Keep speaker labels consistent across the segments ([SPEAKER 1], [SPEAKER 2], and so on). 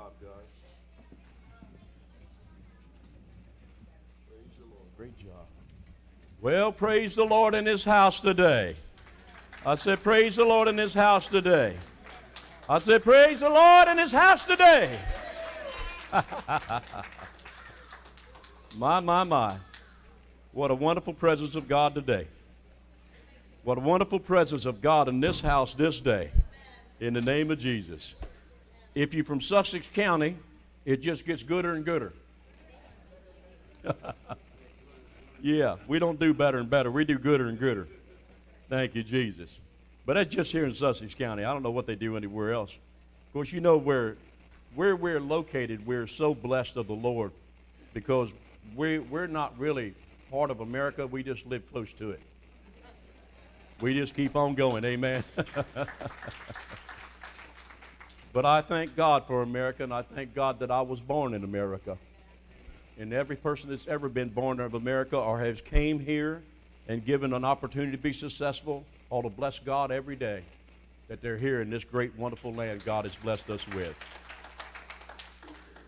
[SPEAKER 1] job, guys. Praise the Lord. Great job. Well, praise the Lord in His house today. I said, Praise the Lord in His house today. I said, Praise the Lord in His house today. my, my, my. What a wonderful presence of God today. What a wonderful presence of God in this house this day. In the name of Jesus. If you're from Sussex County, it just gets gooder and gooder. yeah, we don't do better and better. We do gooder and gooder. Thank you, Jesus. But that's just here in Sussex County. I don't know what they do anywhere else. Of course, you know where where we're located, we're so blessed of the Lord because we, we're not really part of America. We just live close to it. We just keep on going. Amen. but I thank God for America, and I thank God that I was born in America. And every person that's ever been born of America or has came here and given an opportunity to be successful ought to bless God every day that they're here in this great, wonderful land God has blessed us with.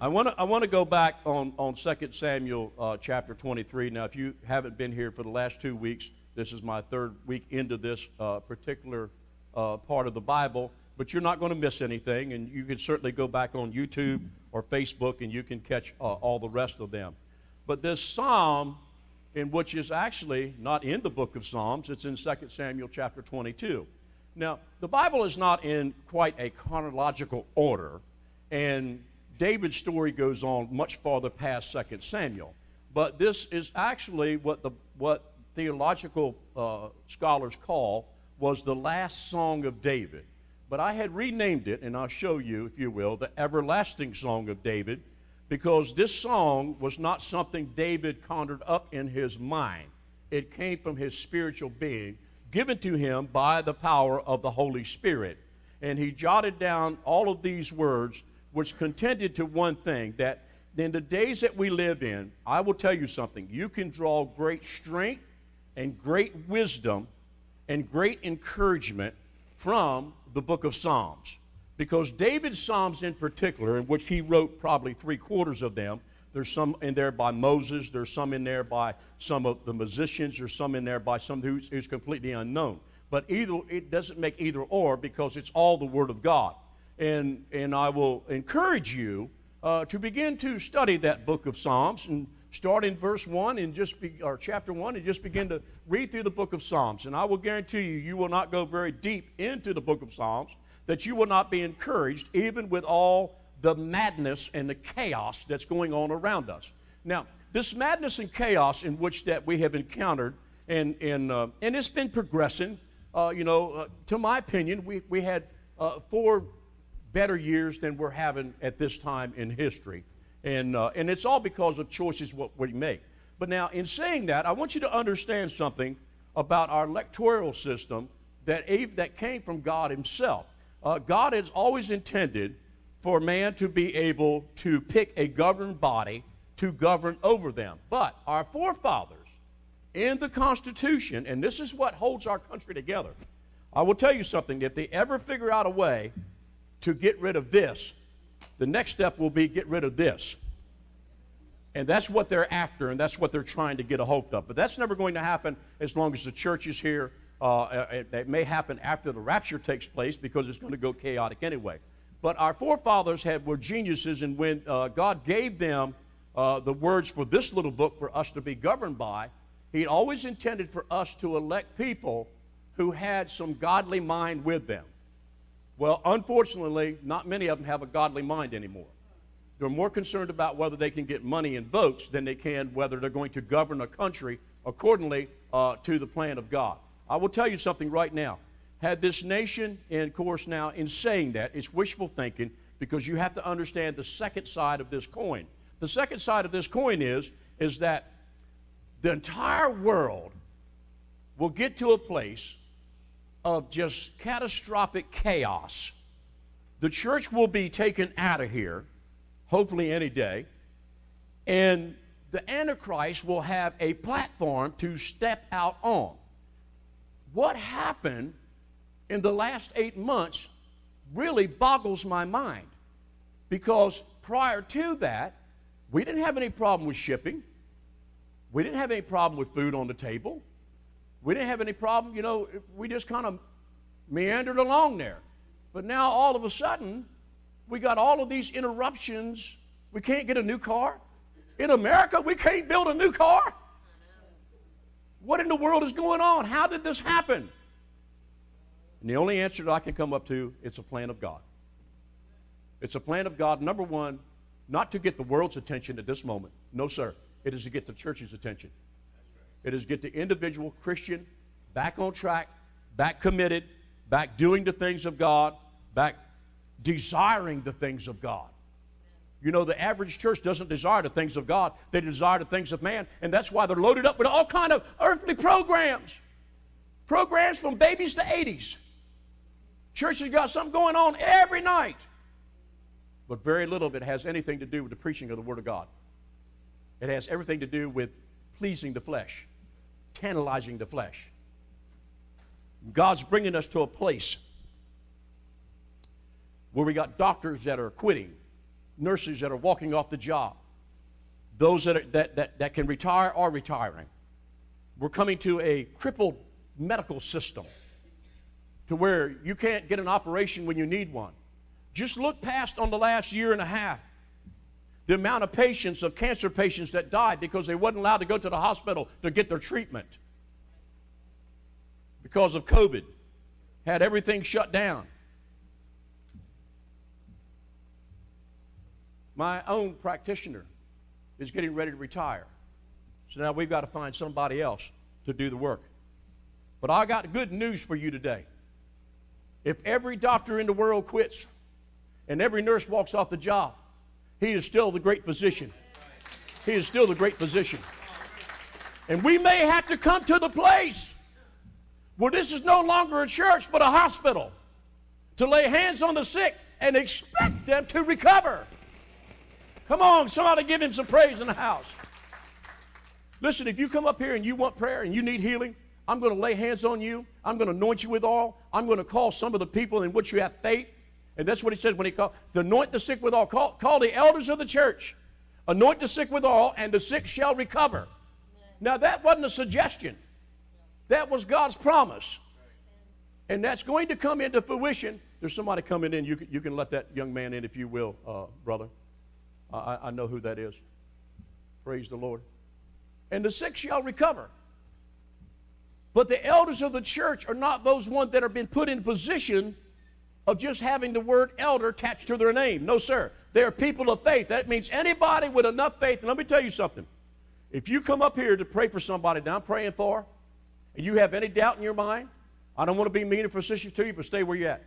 [SPEAKER 1] I want to I want to go back on on 2 Samuel uh, chapter 23. Now, if you haven't been here for the last two weeks, this is my third week into this uh, particular uh, part of the Bible. But you're not going to miss anything, and you can certainly go back on YouTube or Facebook, and you can catch uh, all the rest of them. But this psalm, in which is actually not in the book of Psalms, it's in 2 Samuel chapter 22. Now, the Bible is not in quite a chronological order, and David's story goes on much farther past 2 Samuel. But this is actually what, the, what theological uh, scholars call was the last song of David. But I had renamed it, and I'll show you, if you will, the everlasting song of David, because this song was not something David conjured up in his mind. It came from his spiritual being, given to him by the power of the Holy Spirit. And he jotted down all of these words which contended to one thing that in the days that we live in, I will tell you something. You can draw great strength and great wisdom and great encouragement from the book of Psalms. Because David's Psalms in particular, in which he wrote probably three quarters of them, there's some in there by Moses, there's some in there by some of the musicians, there's some in there by some who's, who's completely unknown. But either it doesn't make either or because it's all the Word of God and, and I will encourage you uh, to begin to study that book of Psalms and start in verse 1 and just be, or chapter 1 and just begin to read through the book of Psalms. And I will guarantee you, you will not go very deep into the book of Psalms, that you will not be encouraged, even with all the madness and the chaos that's going on around us. Now, this madness and chaos in which that we have encountered, and, and, uh, and it's been progressing. Uh, you know, uh, to my opinion, we, we had uh, four better years than we're having at this time in history. And, uh, and it's all because of choices what we make. But now, in saying that, I want you to understand something about our electoral system that, that came from God Himself. Uh, God has always intended for man to be able to pick a governed body to govern over them. But our forefathers in the Constitution, and this is what holds our country together, I will tell you something. If they ever figure out a way to get rid of this, the next step will be get rid of this. And that's what they're after, and that's what they're trying to get a hold of. But that's never going to happen as long as the church is here. Uh, it, it, may happen after the rapture takes place because it's going to go chaotic anyway. But our forefathers had were geniuses, and when uh, God gave them uh, the words for this little book for us to be governed by, He always intended for us to elect people who had some godly mind with them. Well, unfortunately, not many of them have a godly mind anymore. They're more concerned about whether they can get money and votes than they can whether they're going to govern a country accordingly uh, to the plan of God. I will tell you something right now. Had this nation, and of course, now in saying that, it's wishful thinking because you have to understand the second side of this coin. The second side of this coin is, is that the entire world will get to a place of just catastrophic chaos. The church will be taken out of here, hopefully any day, and the Antichrist will have a platform to step out on. What happened in the last eight months really boggles my mind Because prior to that, we didn't have any problem with shipping. We didn't have any problem with food on the table. We didn't have any problem, you know, we just kind of meandered along there. But now all of a sudden, we got all of these interruptions. We can't get a new car. In America, we can't build a new car. What in the world is going on? How did this happen? And the only answer that I can come up to, it's a plan of God. It's a plan of God, number one, not to get the world's attention at this moment. No, sir. It is to get the church's attention. It is get the individual Christian back on track, back committed, back doing the things of God, back desiring the things of God. You know, the average church doesn't desire the things of God. They desire the things of man. And that's why they're loaded up with all kind of earthly programs. Programs from babies to 80s. Church has got something going on every night. But very little of it has anything to do with the preaching of the Word of God. It has everything to do with pleasing the flesh, tantalizing the flesh. God's bringing us to a place where we got doctors that are quitting, nurses that are walking off the job, those that, are, that, that, that can retire are retiring. We're coming to a crippled medical system to where you can't get an operation when you need one. Just look past on the last year and a half the amount of patients, of cancer patients that died because they wasn't allowed to go to the hospital to get their treatment because of COVID. Had everything shut down. My own practitioner is getting ready to retire. So now we've got to find somebody else to do the work. But I got good news for you today. If every doctor in the world quits and every nurse walks off the job, he is still the great physician. He is still the great physician. And we may have to come to the place where this is no longer a church but a hospital to lay hands on the sick and expect them to recover. Come on, somebody give him some praise in the house. Listen, if you come up here and you want prayer and you need healing, I'm going to lay hands on you. I'm going to anoint you with oil. I'm going to call some of the people in which you have faith. And that's what he says when he called, to anoint the sick with oil. Call, call the elders of the church. Anoint the sick with oil, and the sick shall recover. Now, that wasn't a suggestion. That was God's promise. And that's going to come into fruition. There's somebody coming in. You can, you can let that young man in if you will, uh, brother. I, I know who that is. Praise the Lord. And the sick shall recover. But the elders of the church are not those ones that have been put in position of just having the word elder attached to their name. No, sir. They are people of faith. That means anybody with enough faith. And let me tell you something. If you come up here to pray for somebody that I'm praying for, and you have any doubt in your mind, I don't want to be mean or facetious to you, but stay where you're at.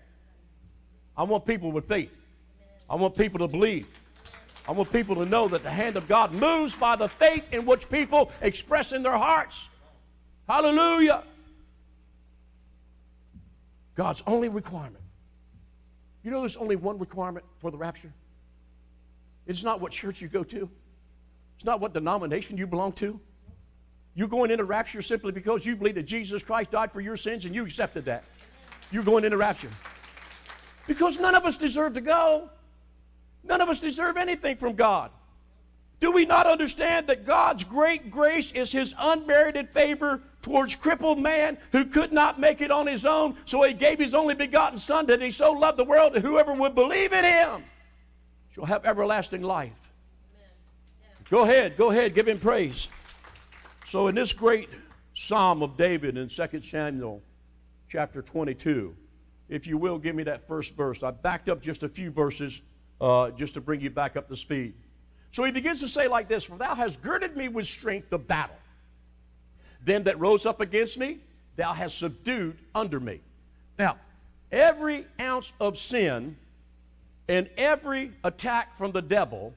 [SPEAKER 1] I want people with faith. I want people to believe. I want people to know that the hand of God moves by the faith in which people express in their hearts. Hallelujah. God's only requirement. You know there's only one requirement for the rapture? It's not what church you go to. It's not what denomination you belong to. You're going into rapture simply because you believe that Jesus Christ died for your sins and you accepted that. You're going into rapture. Because none of us deserve to go. None of us deserve anything from God. Do we not understand that God's great grace is his unmerited favor towards crippled man who could not make it on his own? So he gave his only begotten Son that he so loved the world that whoever would believe in him shall have everlasting life. Go ahead, go ahead, give him praise. So, in this great psalm of David in 2 Samuel chapter 22, if you will, give me that first verse. I backed up just a few verses uh, just to bring you back up to speed. So he begins to say like this For thou hast girded me with strength of battle. Them that rose up against me, thou hast subdued under me. Now, every ounce of sin and every attack from the devil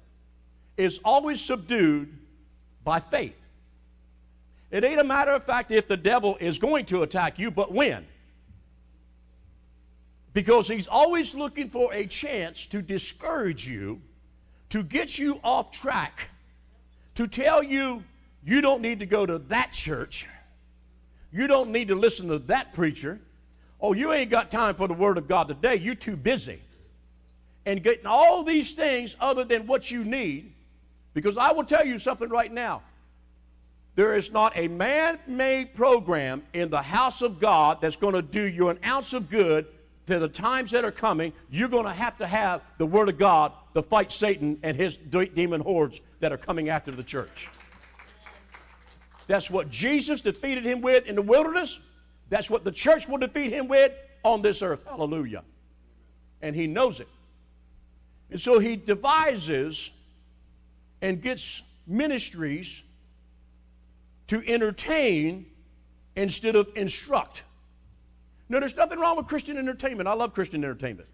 [SPEAKER 1] is always subdued by faith. It ain't a matter of fact if the devil is going to attack you, but when because he's always looking for a chance to discourage you, to get you off track, to tell you you don't need to go to that church, you don't need to listen to that preacher. Oh, you ain't got time for the Word of God today. You're too busy. and getting all these things other than what you need. Because I will tell you something right now. There is not a man made program in the house of God that's going to do you an ounce of good to the times that are coming. You're going to have to have the Word of God to fight Satan and his demon hordes that are coming after the church. That's what Jesus defeated him with in the wilderness. That's what the church will defeat him with on this earth. Hallelujah. And he knows it. And so he devises and gets ministries to entertain instead of instruct. Now, there's nothing wrong with Christian entertainment. I love Christian entertainment.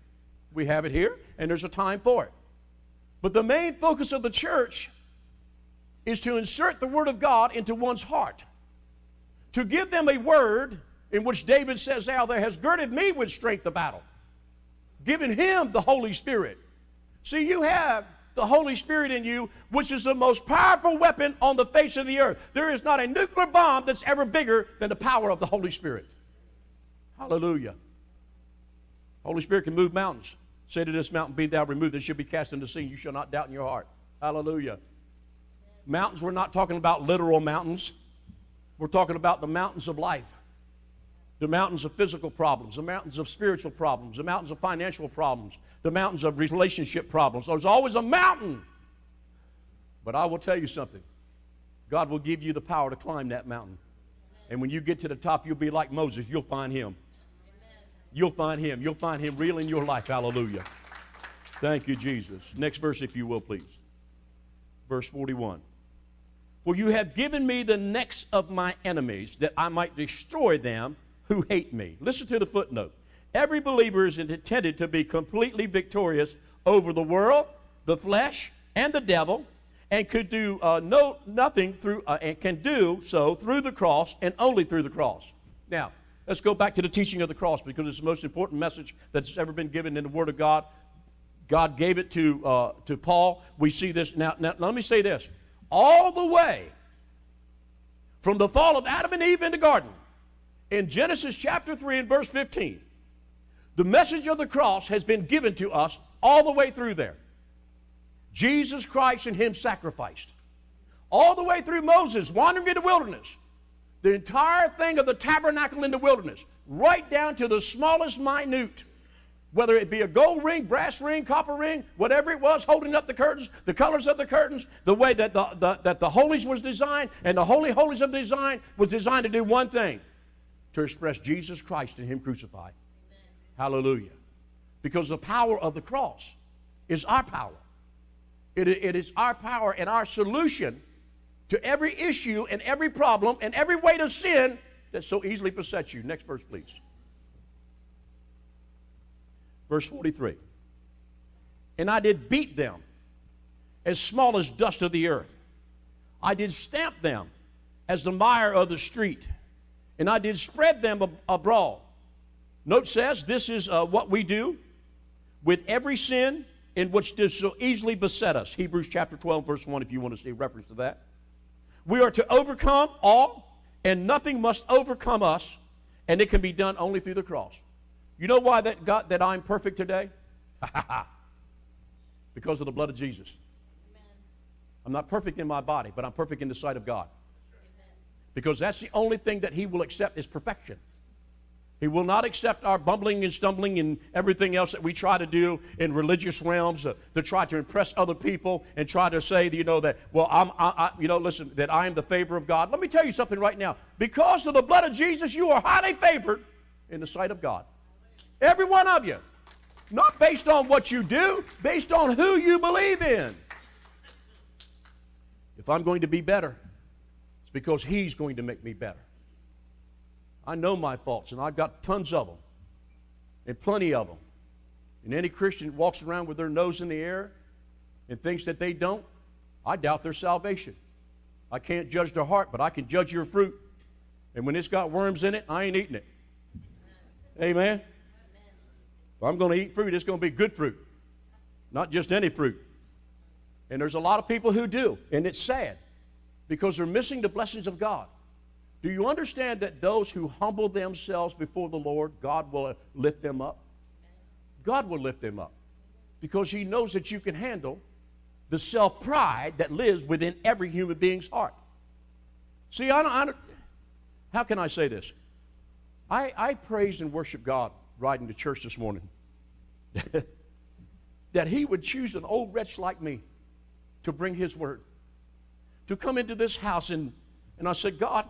[SPEAKER 1] We have it here, and there's a time for it. But the main focus of the church is to insert the Word of God into one's heart, to give them a word in which David says, Thou there has girded me with strength of battle, giving him the Holy Spirit. See, you have the Holy Spirit in you, which is the most powerful weapon on the face of the earth. There is not a nuclear bomb that's ever bigger than the power of the Holy Spirit. Hallelujah. Holy Spirit can move mountains. Say to this mountain, Be thou removed, and shall be cast into the sea. You shall not doubt in your heart. Hallelujah. Mountains, we're not talking about literal mountains. We're talking about the mountains of life. The mountains of physical problems, the mountains of spiritual problems, the mountains of financial problems, the mountains of relationship problems. There's always a mountain. But I will tell you something God will give you the power to climb that mountain. And when you get to the top, you'll be like Moses. You'll find him. You'll find him. You'll find him real in your life. Hallelujah. Thank you, Jesus. Next verse, if you will, please. Verse 41. For you have given me the necks of my enemies, that I might destroy them who hate me. Listen to the footnote. Every believer is intended to be completely victorious over the world, the flesh, and the devil, and could do uh, no nothing through uh, and can do so through the cross and only through the cross. Now, let's go back to the teaching of the cross because it's the most important message that's ever been given in the Word of God. God gave it to uh, to Paul. We see this now. Now, let me say this: all the way from the fall of Adam and Eve in the garden, in Genesis chapter three and verse fifteen, the message of the cross has been given to us all the way through there. Jesus Christ and Him sacrificed. All the way through Moses wandering in the wilderness. The entire thing of the tabernacle in the wilderness, right down to the smallest minute, whether it be a gold ring, brass ring, copper ring, whatever it was, holding up the curtains, the colors of the curtains, the way that the, the, that the holies was designed, and the holy holies of the design was designed to do one thing to express Jesus Christ and Him crucified. Hallelujah. Because the power of the cross is our power. It, it is our power and our solution to every issue and every problem and every weight of sin that so easily besets you. Next verse, please. Verse 43. And I did beat them as small as dust of the earth. I did stamp them as the mire of the street. And I did spread them abroad Note says this is uh, what we do with every sin in which does so easily beset us. Hebrews chapter 12, verse 1, if you want to see reference to that. We are to overcome all, and nothing must overcome us, and it can be done only through the cross. You know why that God that I'm perfect today? because of the blood of Jesus. Amen. I'm not perfect in my body, but I'm perfect in the sight of God. Because that's the only thing that He will accept is perfection. He will not accept our bumbling and stumbling and everything else that we try to do in religious realms uh, to try to impress other people and try to say, you know, that, well, I'm, I, I, you know, listen, that I am the favor of God. Let me tell you something right now. Because of the blood of Jesus, you are highly favored in the sight of God. Every one of you. Not based on what you do, based on who you believe in. If I'm going to be better, it's because He's going to make me better. I know my faults, and I've got tons of them, and plenty of them. And any Christian walks around with their nose in the air and thinks that they don't, I doubt their salvation. I can't judge their heart, but I can judge your fruit. And when it's got worms in it, I ain't eating it. Amen? If I'm going to eat fruit, it's going to be good fruit, not just any fruit. And there's a lot of people who do, and it's sad because they're missing the blessings of God. Do you understand that those who humble themselves before the Lord, God will lift them up? God will lift them up. because he knows that you can handle the self pride that lives within every human being's heart. See, I don't, I don't, how can I say this? I, I praised and worship God riding to church this morning. that he would choose an old wretch like me to bring his word. To come into this house and, and I said, God,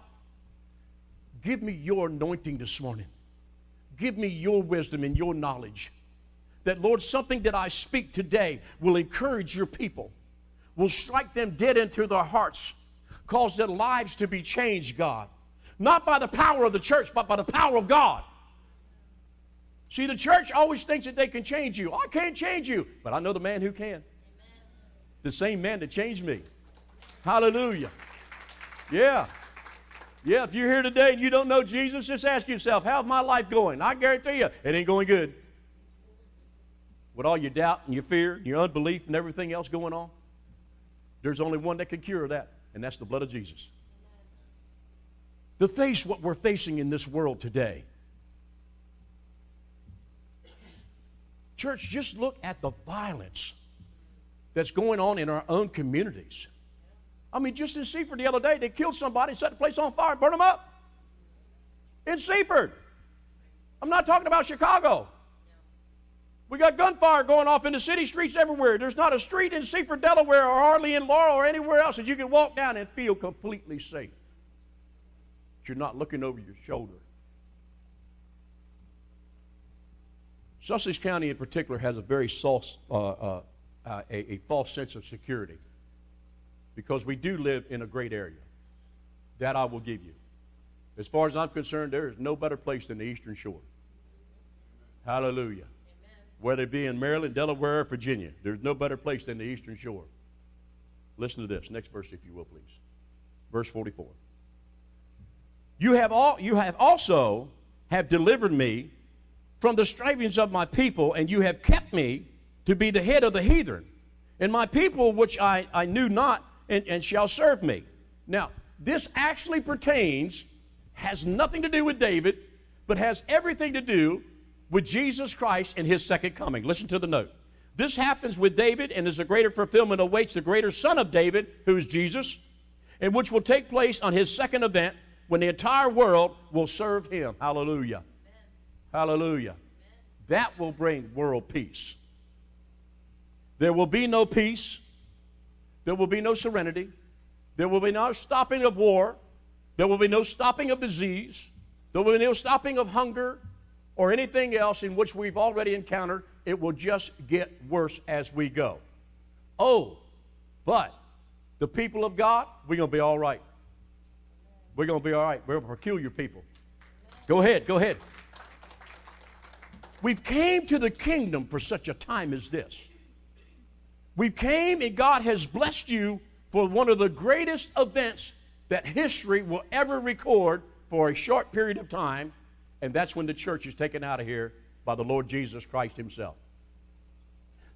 [SPEAKER 1] give me your anointing this morning. Give me your wisdom and your knowledge. That, Lord, something that I speak today will encourage your people, will strike them dead into their hearts, cause their lives to be changed, God. Not by the power of the church, but by the power of God. See, the church always thinks that they can change you. I can't change you, but I know the man who can. Amen. The same man that changed me. Hallelujah. Yeah. Yeah, if you're here today and you don't know Jesus, just ask yourself, how's my life going? I guarantee you, it ain't going good. With all your doubt and your fear and your unbelief and everything else going on, there's only one that can cure that, and that's the blood of Jesus. To face what we're facing in this world today, church, just look at the violence that's going on in our own communities. I mean, just in Seaford the other day, they killed somebody, set the place on fire, burned them up. In Seaford. I'm not talking about Chicago. We got gunfire going off in the city streets everywhere. There's not a street in Seaford, Delaware, or hardly in Laurel or anywhere else that you can walk down and feel completely safe. But you're not looking over your shoulder. Sussex County, in particular, has a very false, uh, uh, uh, a, a false sense of security because we do live in a great area. That I will give you. As far as I'm concerned, there is no better place than the Eastern Shore. Hallelujah. Amen. Whether it be in Maryland, Delaware, or Virginia, there's no better place than the Eastern Shore. Listen to this. Next verse, if you will, please. Verse 44. You have, all, you have also have delivered me from the strivings of my people, and you have kept me to be the head of the heathen. And my people, which I, I knew not, and, and shall serve me. Now, this actually pertains, has nothing to do with David, but has everything to do with Jesus Christ and his second coming. Listen to the note. This happens with David, and as a greater fulfillment awaits the greater son of David, who is Jesus, and which will take place on his second event when the entire world will serve him. Hallelujah. Hallelujah. That will bring world peace. There will be no peace there will be no serenity. There will be no stopping of war. There will be no stopping of disease. There will be no stopping of hunger or anything else in which we've already encountered. It will just get worse as we go. Oh, but the people of God, we're going to be all right. We're going to be all right. We're a peculiar people. Go ahead, go ahead. We've came to the kingdom for such a time as this. We've came and God has blessed you for one of the greatest events that history will ever record for a short period of time, and that's when the church is taken out of here by the Lord Jesus Christ Himself.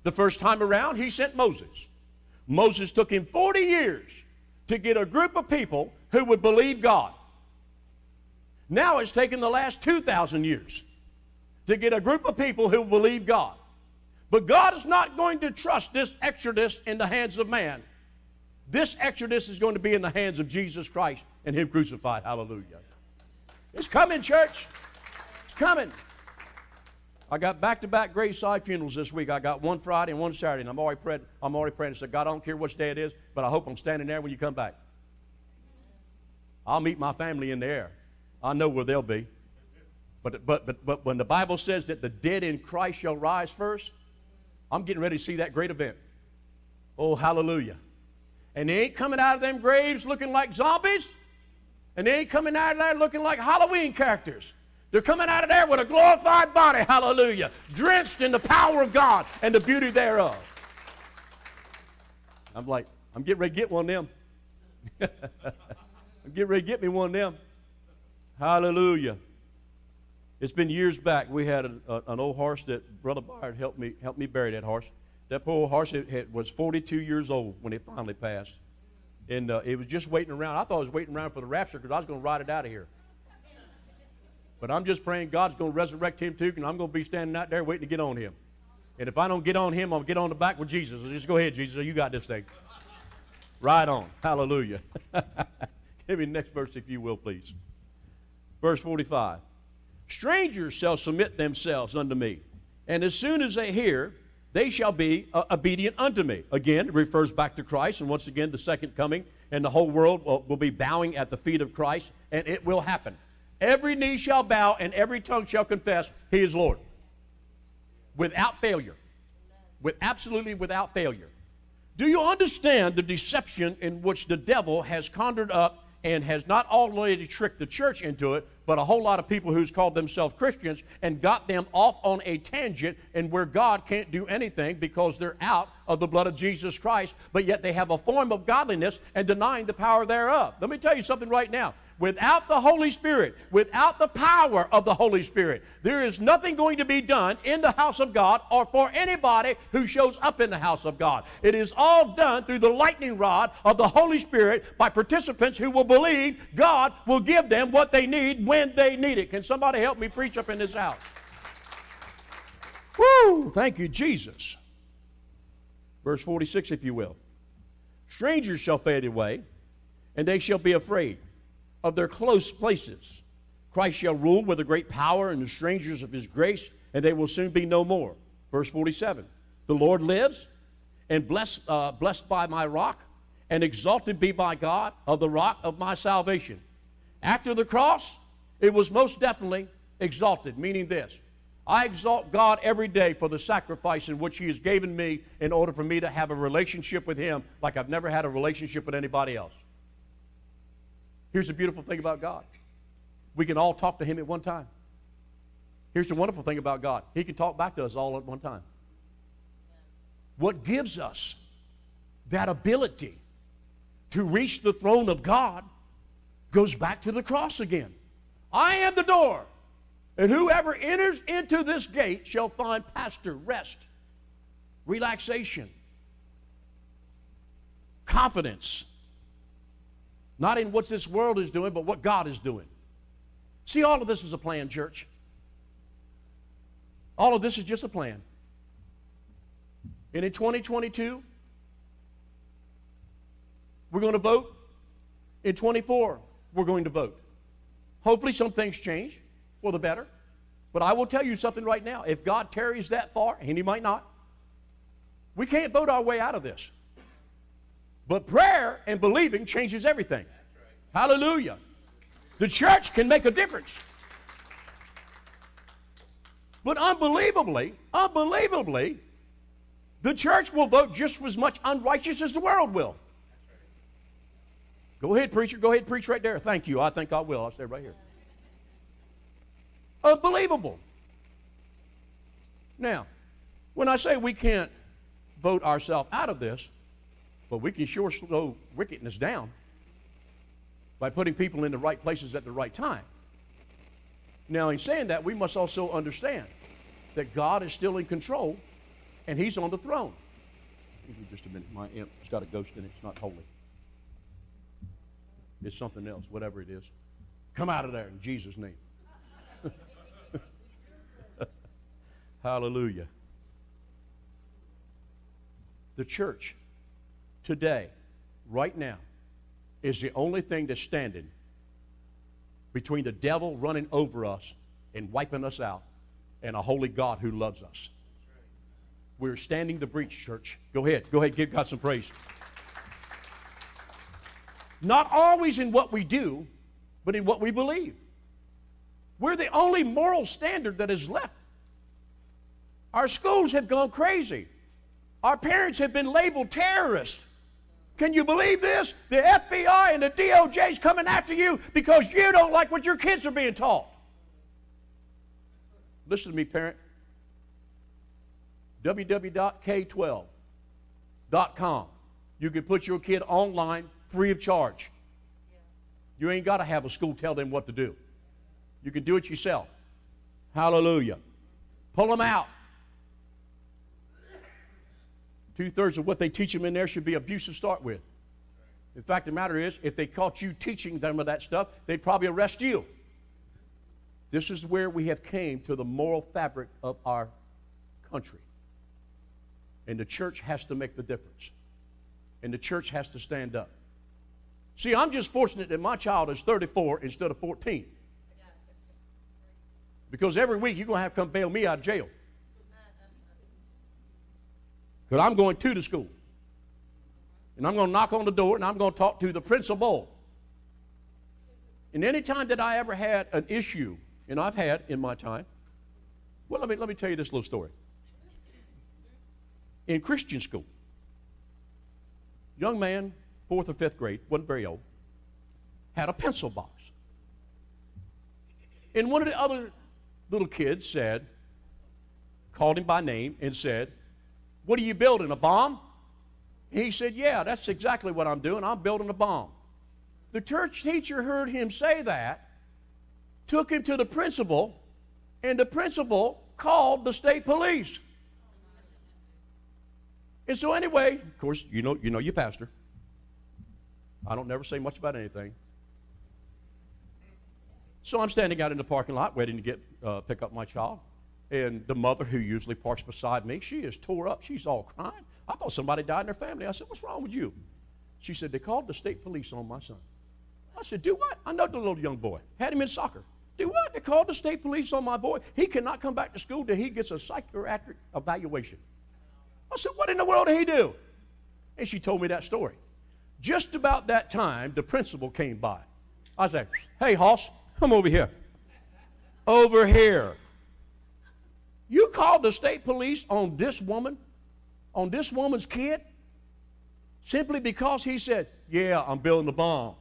[SPEAKER 1] The first time around, He sent Moses. Moses took him 40 years to get a group of people who would believe God. Now it's taken the last 2,000 years to get a group of people who believe God. But God is not going to trust this exodus in the hands of man. This exodus is going to be in the hands of Jesus Christ and Him crucified. Hallelujah. It's coming, church. It's coming. I got back-to-back graveside funerals this week. I got one Friday and one Saturday, and I'm already praying. I'm already praying. I said, God, I don't care which day it is, but I hope I'm standing there when you come back. I'll meet my family in the air. I know where they'll be. But, but, but, but when the Bible says that the dead in Christ shall rise first, I'm getting ready to see that great event. Oh, hallelujah. And they ain't coming out of them graves looking like zombies, and they ain't coming out of there looking like Halloween characters. They're coming out of there with a glorified body, hallelujah, drenched in the power of God and the beauty thereof. I'm like, I'm getting ready to get one of them. I'm getting ready to get me one of them. Hallelujah. It's been years back. We had a, a, an old horse that Brother Byard helped me helped me bury that horse. That poor horse it, it was 42 years old when it finally passed, and uh, it was just waiting around. I thought it was waiting around for the rapture because I was going to ride it out of here. But I'm just praying God's going to resurrect him too, and I'm going to be standing out there waiting to get on him. And if I don't get on him, I'll get on the back with Jesus. Just go ahead, Jesus. You got this thing. Right on. Hallelujah. Give me the next verse, if you will, please. Verse 45. Strangers shall submit themselves unto me, and as soon as they hear, they shall be uh, obedient unto me. Again, it refers back to Christ, and once again, the second coming, and the whole world will, will be bowing at the feet of Christ, and it will happen. Every knee shall bow, and every tongue shall confess He is Lord. Without failure. With absolutely without failure. Do you understand the deception in which the devil has conjured up and has not already tricked the church into it, but a whole lot of people who's called themselves Christians and got them off on a tangent and where God can't do anything because they're out of the blood of Jesus Christ, but yet they have a form of godliness and denying the power thereof. Let me tell you something right now. Without the Holy Spirit, without the power of the Holy Spirit, there is nothing going to be done in the house of God or for anybody who shows up in the house of God. It is all done through the lightning rod of the Holy Spirit by participants who will believe God will give them what they need when they need it. Can somebody help me preach up in this house? Woo! Thank you, Jesus. Verse 46, if you will. Strangers shall fade away, and they shall be afraid of their close places. Christ shall rule with a great power and the strangers of his grace, and they will soon be no more. Verse 47 The Lord lives, and blessed, uh, blessed by my rock, and exalted be by God of the rock of my salvation. After the cross, it was most definitely exalted, meaning this I exalt God every day for the sacrifice in which He has given me in order for me to have a relationship with Him like I've never had a relationship with anybody else. Here's the beautiful thing about God we can all talk to Him at one time. Here's the wonderful thing about God He can talk back to us all at one time. What gives us that ability to reach the throne of God goes back to the cross again. I am the door, and whoever enters into this gate shall find pasture, rest, relaxation, confidence, not in what this world is doing, but what God is doing. See, all of this is a plan, church. All of this is just a plan. And in 2022, we're going to vote. In 24, we're going to vote. Hopefully, some things change for the better. But I will tell you something right now. If God tarries that far, and He might not, we can't vote our way out of this. But prayer and believing changes everything. Right. Hallelujah. The church can make a difference. But unbelievably, unbelievably, the church will vote just as much unrighteous as the world will. Go ahead, preacher. Go ahead, preach right there. Thank you. I think I will. I'll stay right here. Unbelievable. Now, when I say we can't vote ourselves out of this, but we can sure slow wickedness down by putting people in the right places at the right time. Now, in saying that, we must also understand that God is still in control and He's on the throne. Just a minute. My imp's got a ghost in it. It's not holy. It's something else, whatever it is. Come out of there in Jesus' name. Hallelujah. The church today, right now, is the only thing that's standing between the devil running over us and wiping us out and a holy God who loves us. We're standing the breach, church. Go ahead. Go ahead. Give God some praise. Not always in what we do, but in what we believe. We're the only moral standard that is left. Our schools have gone crazy. Our parents have been labeled terrorists. Can you believe this? The FBI and the DOJ is coming after you because you don't like what your kids are being taught. Listen to me, parent. www.k12.com. You can put your kid online free of charge. You ain't got to have a school tell them what to do. You can do it yourself. Hallelujah. Pull them out. Two thirds of what they teach them in there should be abuse to start with. In fact, the matter is, if they caught you teaching them of that stuff, they'd probably arrest you. This is where we have came to the moral fabric of our country. And the church has to make the difference. And the church has to stand up. See, I'm just fortunate that my child is 34 instead of 14. Because every week you're going to have to come bail me out of jail. Because I'm going to the school. And I'm going to knock on the door and I'm going to talk to the principal. And any time that I ever had an issue, and I've had in my time, well, let me, let me tell you this little story. In Christian school, young man, fourth or fifth grade, wasn't very old, had a pencil box. And one of the other little kids said, called him by name and said, What are you building, a bomb? And he said, Yeah, that's exactly what I'm doing. I'm building a bomb. The church teacher heard him say that, took him to the principal, and the principal called the state police. And so anyway, of course, you know, you know your pastor. I don't never say much about anything. So I'm standing out in the parking lot waiting to get uh, pick up my child. And the mother who usually parks beside me, she is tore up. She's all crying. I thought somebody died in their family. I said, What's wrong with you? She said, They called the state police on my son. I said, Do what? I know the little young boy. Had him in soccer. Do what? They called the state police on my boy. He cannot come back to school till he gets a psychiatric evaluation. I said, What in the world did he do? And she told me that story. Just about that time, the principal came by. I said, Hey, Hoss, come over here. Over here. You called the state police on this woman, on this woman's kid, simply because he said, Yeah, I'm building the bomb.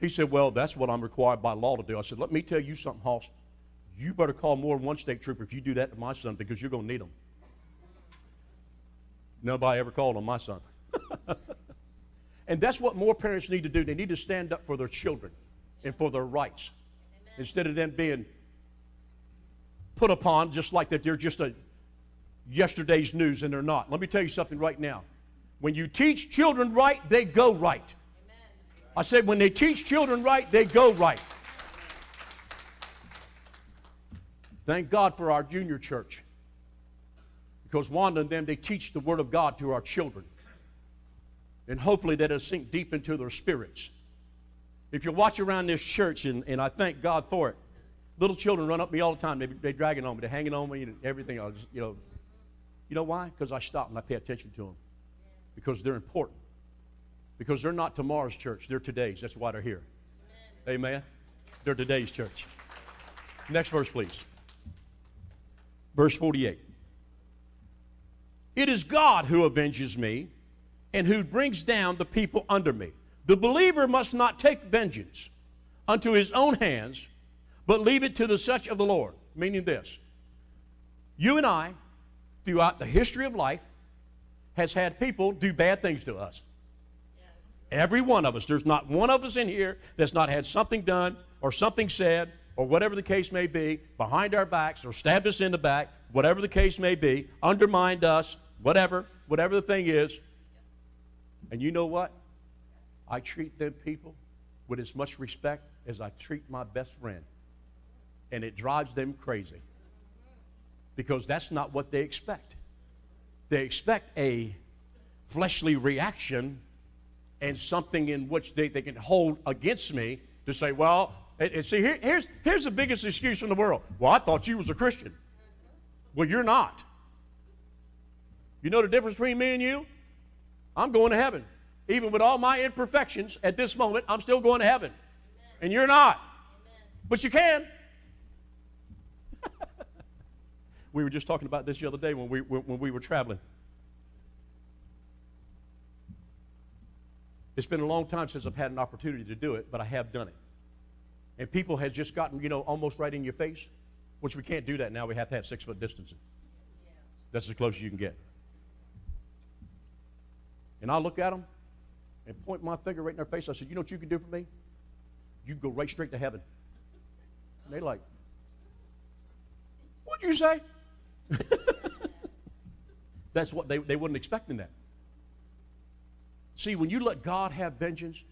[SPEAKER 1] He said, Well, that's what I'm required by law to do. I said, Let me tell you something, Hoss. You better call more than one state trooper if you do that to my son because you're going to need them. Nobody ever called on my son. and that's what more parents need to do. They need to stand up for their children and for their rights Amen. instead of them being put upon just like that they're just a yesterday's news and they're not. Let me tell you something right now. When you teach children right, they go right. I said, when they teach children right, they go right. Thank God for our junior church. Because Wanda and them, they teach the Word of God to our children. And hopefully that'll sink deep into their spirits. If you watch around this church, and, and I thank God for it, little children run up me all the time. They, they're dragging on me. They're hanging on me and everything. I just, you know, you know why? Because I stop and I pay attention to them. Because they're important. Because they're not tomorrow's church, they're today's. That's why they're here. Amen. Amen. They're today's church. Next verse, please. Verse 48. It is God who avenges me and who brings down the people under me. The believer must not take vengeance unto his own hands, but leave it to the such of the Lord. Meaning this you and I, throughout the history of life, has had people do bad things to us. Every one of us. There's not one of us in here that's not had something done or something said or whatever the case may be behind our backs or stabbed us in the back, whatever the case may be, undermined us, whatever, whatever the thing is. And you know what? I treat them people with as much respect as I treat my best friend. And it drives them crazy. Because that's not what they expect. They expect a fleshly reaction and something in which they, they can hold against me to say, well, and, and see, here, here's, here's the biggest excuse in the world. Well, I thought you was a Christian. Well, you're not. You know the difference between me and you? I'm going to heaven. Even with all my imperfections at this moment, I'm still going to heaven. Amen. And you're not. Amen. But you can. We were just talking about this the other day when we, when we were traveling. It's been a long time since I've had an opportunity to do it, but I have done it. And people have just gotten, you know, almost right in your face, which we can't do that now. We have to have six foot distancing. Yeah. That's as close as you can get. And I look at them and point my finger right in their face. I said, You know what you can do for me? You can go right straight to heaven. And they like, What'd you say? That's what they, they wasn't expecting that. See, when you let God have vengeance,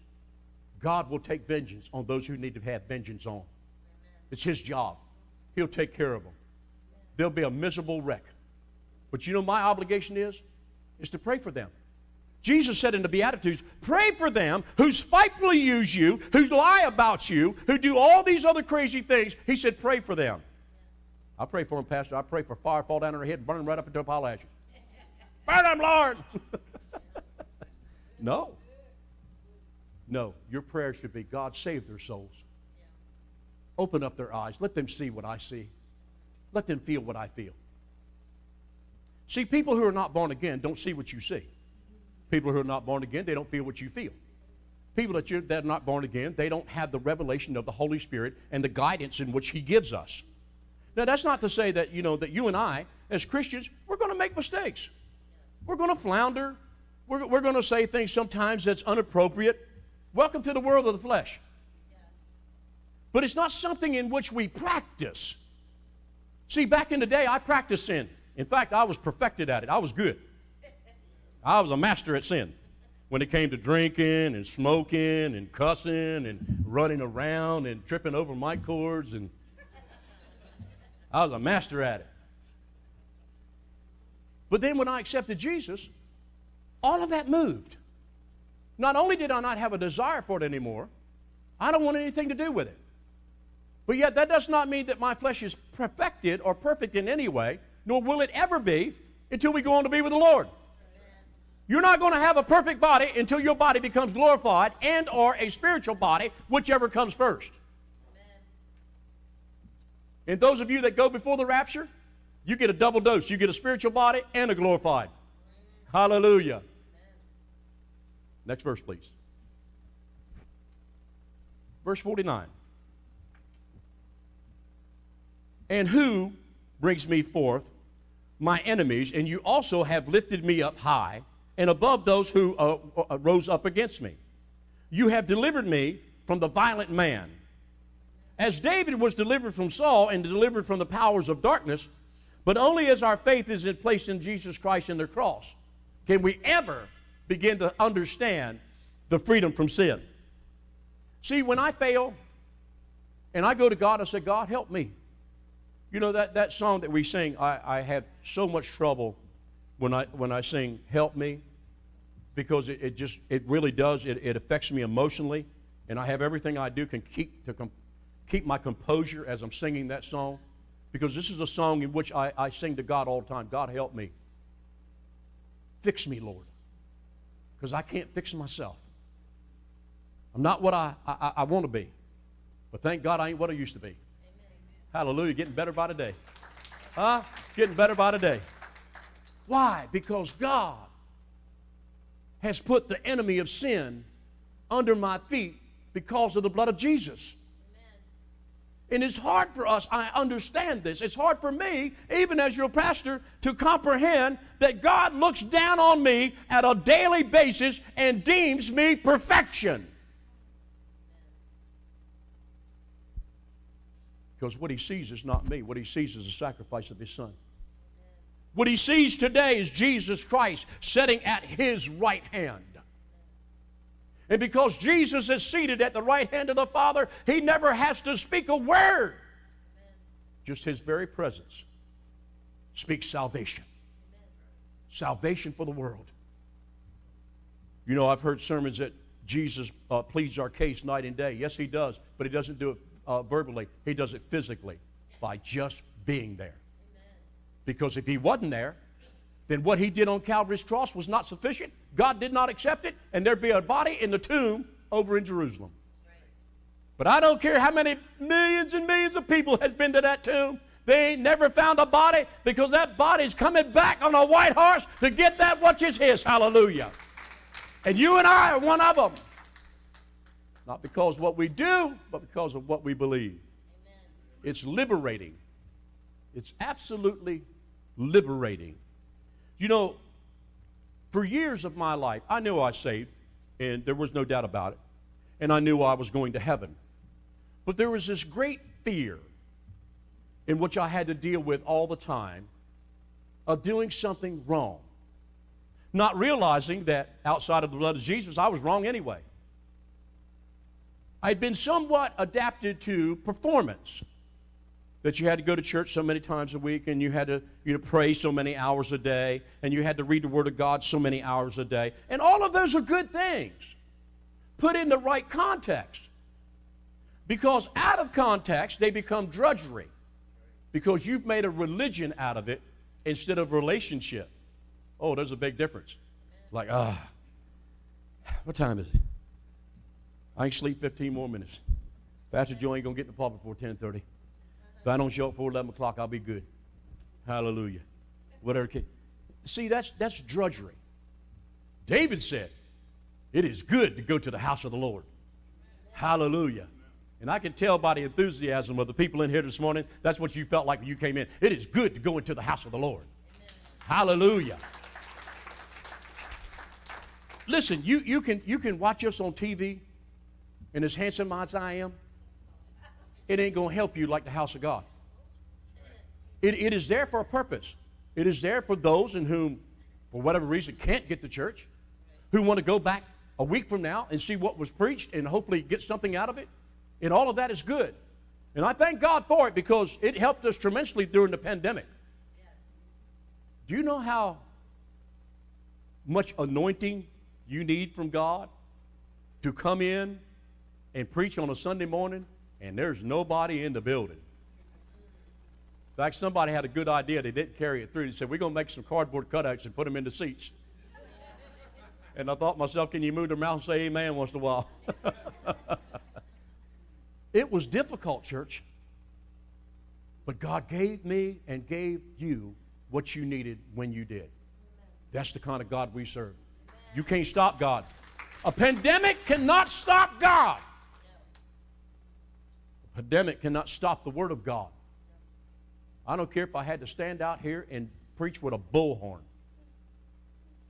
[SPEAKER 1] God will take vengeance on those who need to have vengeance on. It's His job. He'll take care of them. They'll be a miserable wreck. But you know my obligation is? is to pray for them. Jesus said in the Beatitudes, pray for them who spitefully use you, who lie about you, who do all these other crazy things. He said, pray for them. I pray for them, Pastor. I pray for fire fall down on their head burn them right up into a pile of ashes. burn them, Lord! no. No. Your prayer should be, God, save their souls. Open up their eyes. Let them see what I see. Let them feel what I feel. See, people who are not born again don't see what you see. People who are not born again, they don't feel what you feel. People that, that are not born again, they don't have the revelation of the Holy Spirit and the guidance in which He gives us. Now, that's not to say that, you know, that you and I, as Christians, we're going to make mistakes. We're going to flounder. We're, we're going to say things sometimes that's inappropriate. Welcome to the world of the flesh. But it's not something in which we practice. See, back in the day, I practiced sin. In fact, I was perfected at it. I was good. I was a master at sin when it came to drinking and smoking and cussing and running around and tripping over mic cords and I was a master at it. But then when I accepted Jesus, all of that moved. Not only did I not have a desire for it anymore, I don't want anything to do with it. But yet, that does not mean that my flesh is perfected or perfect in any way, nor will it ever be until we go on to be with the Lord. You're not going to have a perfect body until your body becomes glorified and or a spiritual body, whichever comes first. And those of you that go before the rapture, you get a double dose. You get a spiritual body and a glorified. Hallelujah. Next verse, please. Verse 49. And who brings me forth my enemies, and you also have lifted me up high and above those who uh, uh, rose up against me. You have delivered me from the violent man. As David was delivered from Saul and delivered from the powers of darkness, but only as our faith is placed in Jesus Christ and the cross can we ever begin to understand the freedom from sin. See, when I fail and I go to God, I say, God, help me. You know that, that song that we sing, I, I have so much trouble when I when I sing Help Me, because it, it just it really does. It, it affects me emotionally, and I have everything I do can keep to keep my composure as I'm singing that song. Because this is a song in which I, I sing to God all the time. God help me. Fix me, Lord. Because I can't fix myself. I'm not what I, I, I want to be. But thank God I ain't what I used to be. Hallelujah. Getting better by the day. Huh? Getting better by the day. Why? Because God has put the enemy of sin under my feet because of the blood of Jesus. And it's hard for us, I understand this. It's hard for me, even as your pastor, to comprehend that God looks down on me at a daily basis and deems me perfection. Because what he sees is not me. What he sees is the sacrifice of his son. What he sees today is Jesus Christ sitting at his right hand. And because Jesus is seated at the right hand of the Father, he never has to speak a word. Just his very presence speaks salvation. Salvation for the world. You know, I've heard sermons that Jesus uh, pleads our case night and day. Yes, he does, but he doesn't do it uh, verbally, he does it physically by just being there. Because if he wasn't there, then what he did on Calvary's cross was not sufficient. God did not accept it, and there'd be a body in the tomb over in Jerusalem. But I don't care how many millions and millions of people has been to that tomb. They ain't never found a body because that body's coming back on a white horse to get that which is his. Hallelujah. And you and I are one of them. Not because of what we do, but because of what we believe. Amen. It's liberating. It's absolutely liberating. You know, for years of my life, I knew I was saved, and there was no doubt about it. And I knew I was going to heaven. But there was this great fear in which I had to deal with all the time of doing something wrong. Not realizing that outside of the blood of Jesus, I was wrong anyway. I'd been somewhat adapted to performance. That you had to go to church so many times a week and you had to you know, pray so many hours a day and you had to read the Word of God so many hours a day. And all of those are good things put in the right context. Because out of context, they become drudgery. Because you've made a religion out of it instead of relationship. Oh, there's a big difference. Like, ah, what time is it? I can sleep 15 more minutes. Pastor Joe ain't to get in the pulpit before 10.30. If I don't show up before 11 o'clock, I'll be good. Hallelujah. Whatever. See, that's, that's drudgery. David said, it is good to go to the house of the Lord. Hallelujah. And I can tell by the enthusiasm of the people in here this morning, that's what you felt like when you came in. It is good to go into the house of the Lord. Hallelujah. Listen, you, you, can, you can watch us on TV, and as handsome as I am, it ain't going to help you like the house of God. It, it is there for a purpose. It is there for those in whom, for whatever reason, can't get to church, who want to go back a week from now and see what was preached and hopefully get something out of it. And all of that is good. And I thank God for it because it helped us tremendously during the pandemic. Do you know how much anointing you need from God to come in and preach on a Sunday morning and there's nobody in the building? In fact, somebody had a good idea. They didn't carry it through. They said, We're going to make some cardboard cutouts and put them in the seats. And I thought myself, can you move their mouth and say amen once in a while? it was difficult, church. But God gave me and gave you what you needed when you did. That's the kind of God we serve. You can't stop God. A pandemic cannot stop God. Pandemic cannot stop the Word of God. I don't care if I had to stand out here and preach with a bullhorn.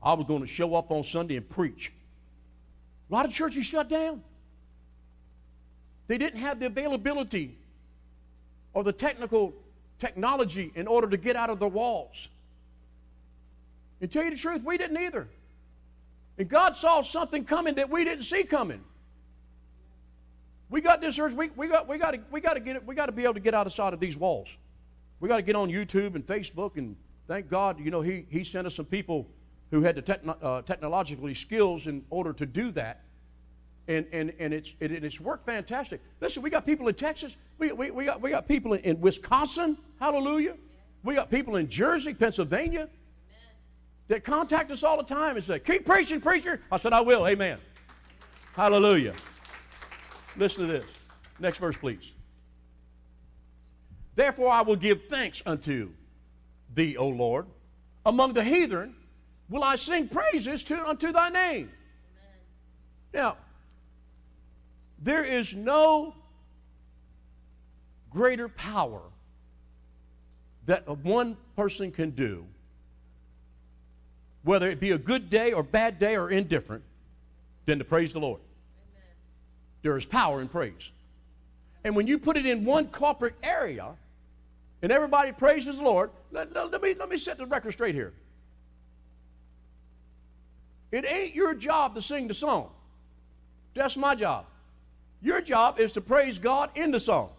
[SPEAKER 1] I was going to show up on Sunday and preach. A lot of churches shut down. They didn't have the availability or the technical technology in order to get out of the walls. And tell you the truth, we didn't either. And God saw something coming that we didn't see coming. We got this urge. We, we got we got to we got to get it. We got to be able to get outside of these walls. We got to get on YouTube and Facebook and thank God. You know He He sent us some people who had the techno, uh, technologically skills in order to do that. And, and, and it's, it, it's worked fantastic. Listen, we got people in Texas. We, we, we, got, we got people in, in Wisconsin. Hallelujah. We got people in Jersey, Pennsylvania that contact us all the time and say, Keep preaching, preacher. I said, I will. Amen. Hallelujah. Listen to this. Next verse, please. Therefore, I will give thanks unto thee, O Lord, among the heathen will I sing praises to, unto thy name. Amen. Now, there is no greater power that one person can do, whether it be a good day or bad day or indifferent, than to praise the Lord. Amen. There is power in praise. And when you put it in one corporate area and everybody praises the Lord, let, let, me, let me set the record straight here. It ain't your job to sing the song. That's my job. Your job is to praise God in the song.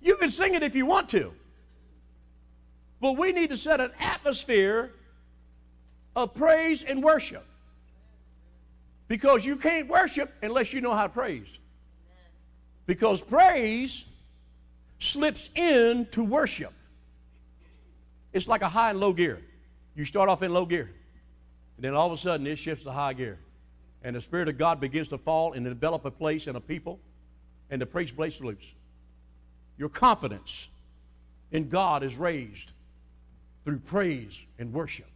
[SPEAKER 1] You can sing it if you want to. But we need to set an atmosphere of praise and worship. Because you can't worship unless you know how to praise. Because praise slips in to worship. It's like a high and low gear. You start off in low gear. And then all of a sudden, it shifts to high gear. And the Spirit of God begins to fall and develop a place and a people, and the praise breaks loose. Your confidence in God is raised through praise and worship.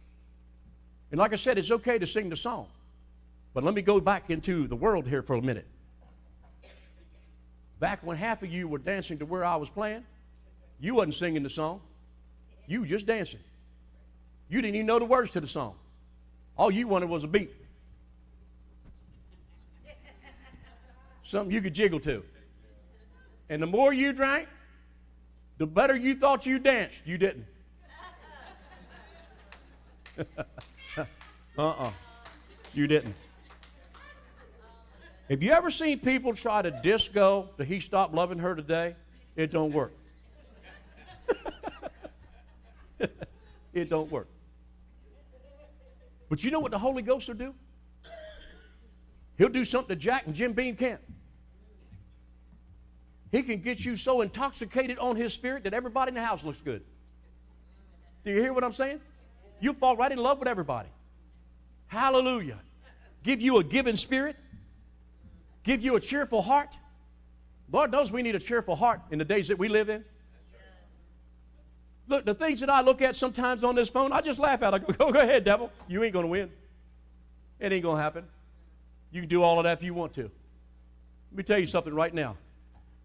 [SPEAKER 1] And like I said, it's okay to sing the song. But let me go back into the world here for a minute. Back when half of you were dancing to where I was playing, you wasn't singing the song. You just dancing. You didn't even know the words to the song. All you wanted was a beat. Something you could jiggle to. And the more you drank, the better you thought you danced. You didn't. uh uh-uh. uh. You didn't. Have you ever seen people try to disco that he stopped loving her today? It don't work. it don't work. But you know what the Holy Ghost will do? He'll do something that Jack and Jim Beam can't. He can get you so intoxicated on his spirit that everybody in the house looks good. Do you hear what I'm saying? You fall right in love with everybody. Hallelujah. Give you a giving spirit, give you a cheerful heart. Lord knows we need a cheerful heart in the days that we live in. Look, the things that I look at sometimes on this phone, I just laugh at. I go, go ahead, devil. You ain't going to win. It ain't going to happen. You can do all of that if you want to. Let me tell you something right now.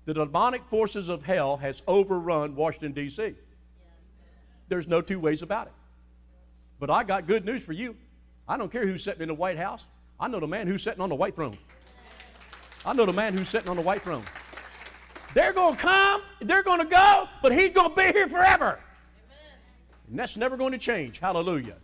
[SPEAKER 1] The demonic forces of hell has overrun Washington, D.C. There's no two ways about it. But I got good news for you. I don't care who's sitting in the White House. I know the man who's sitting on the white throne. I know the man who's sitting on the white throne. They're going to come, they're going to go, but he's going to be here forever. And that's never going to change. Hallelujah.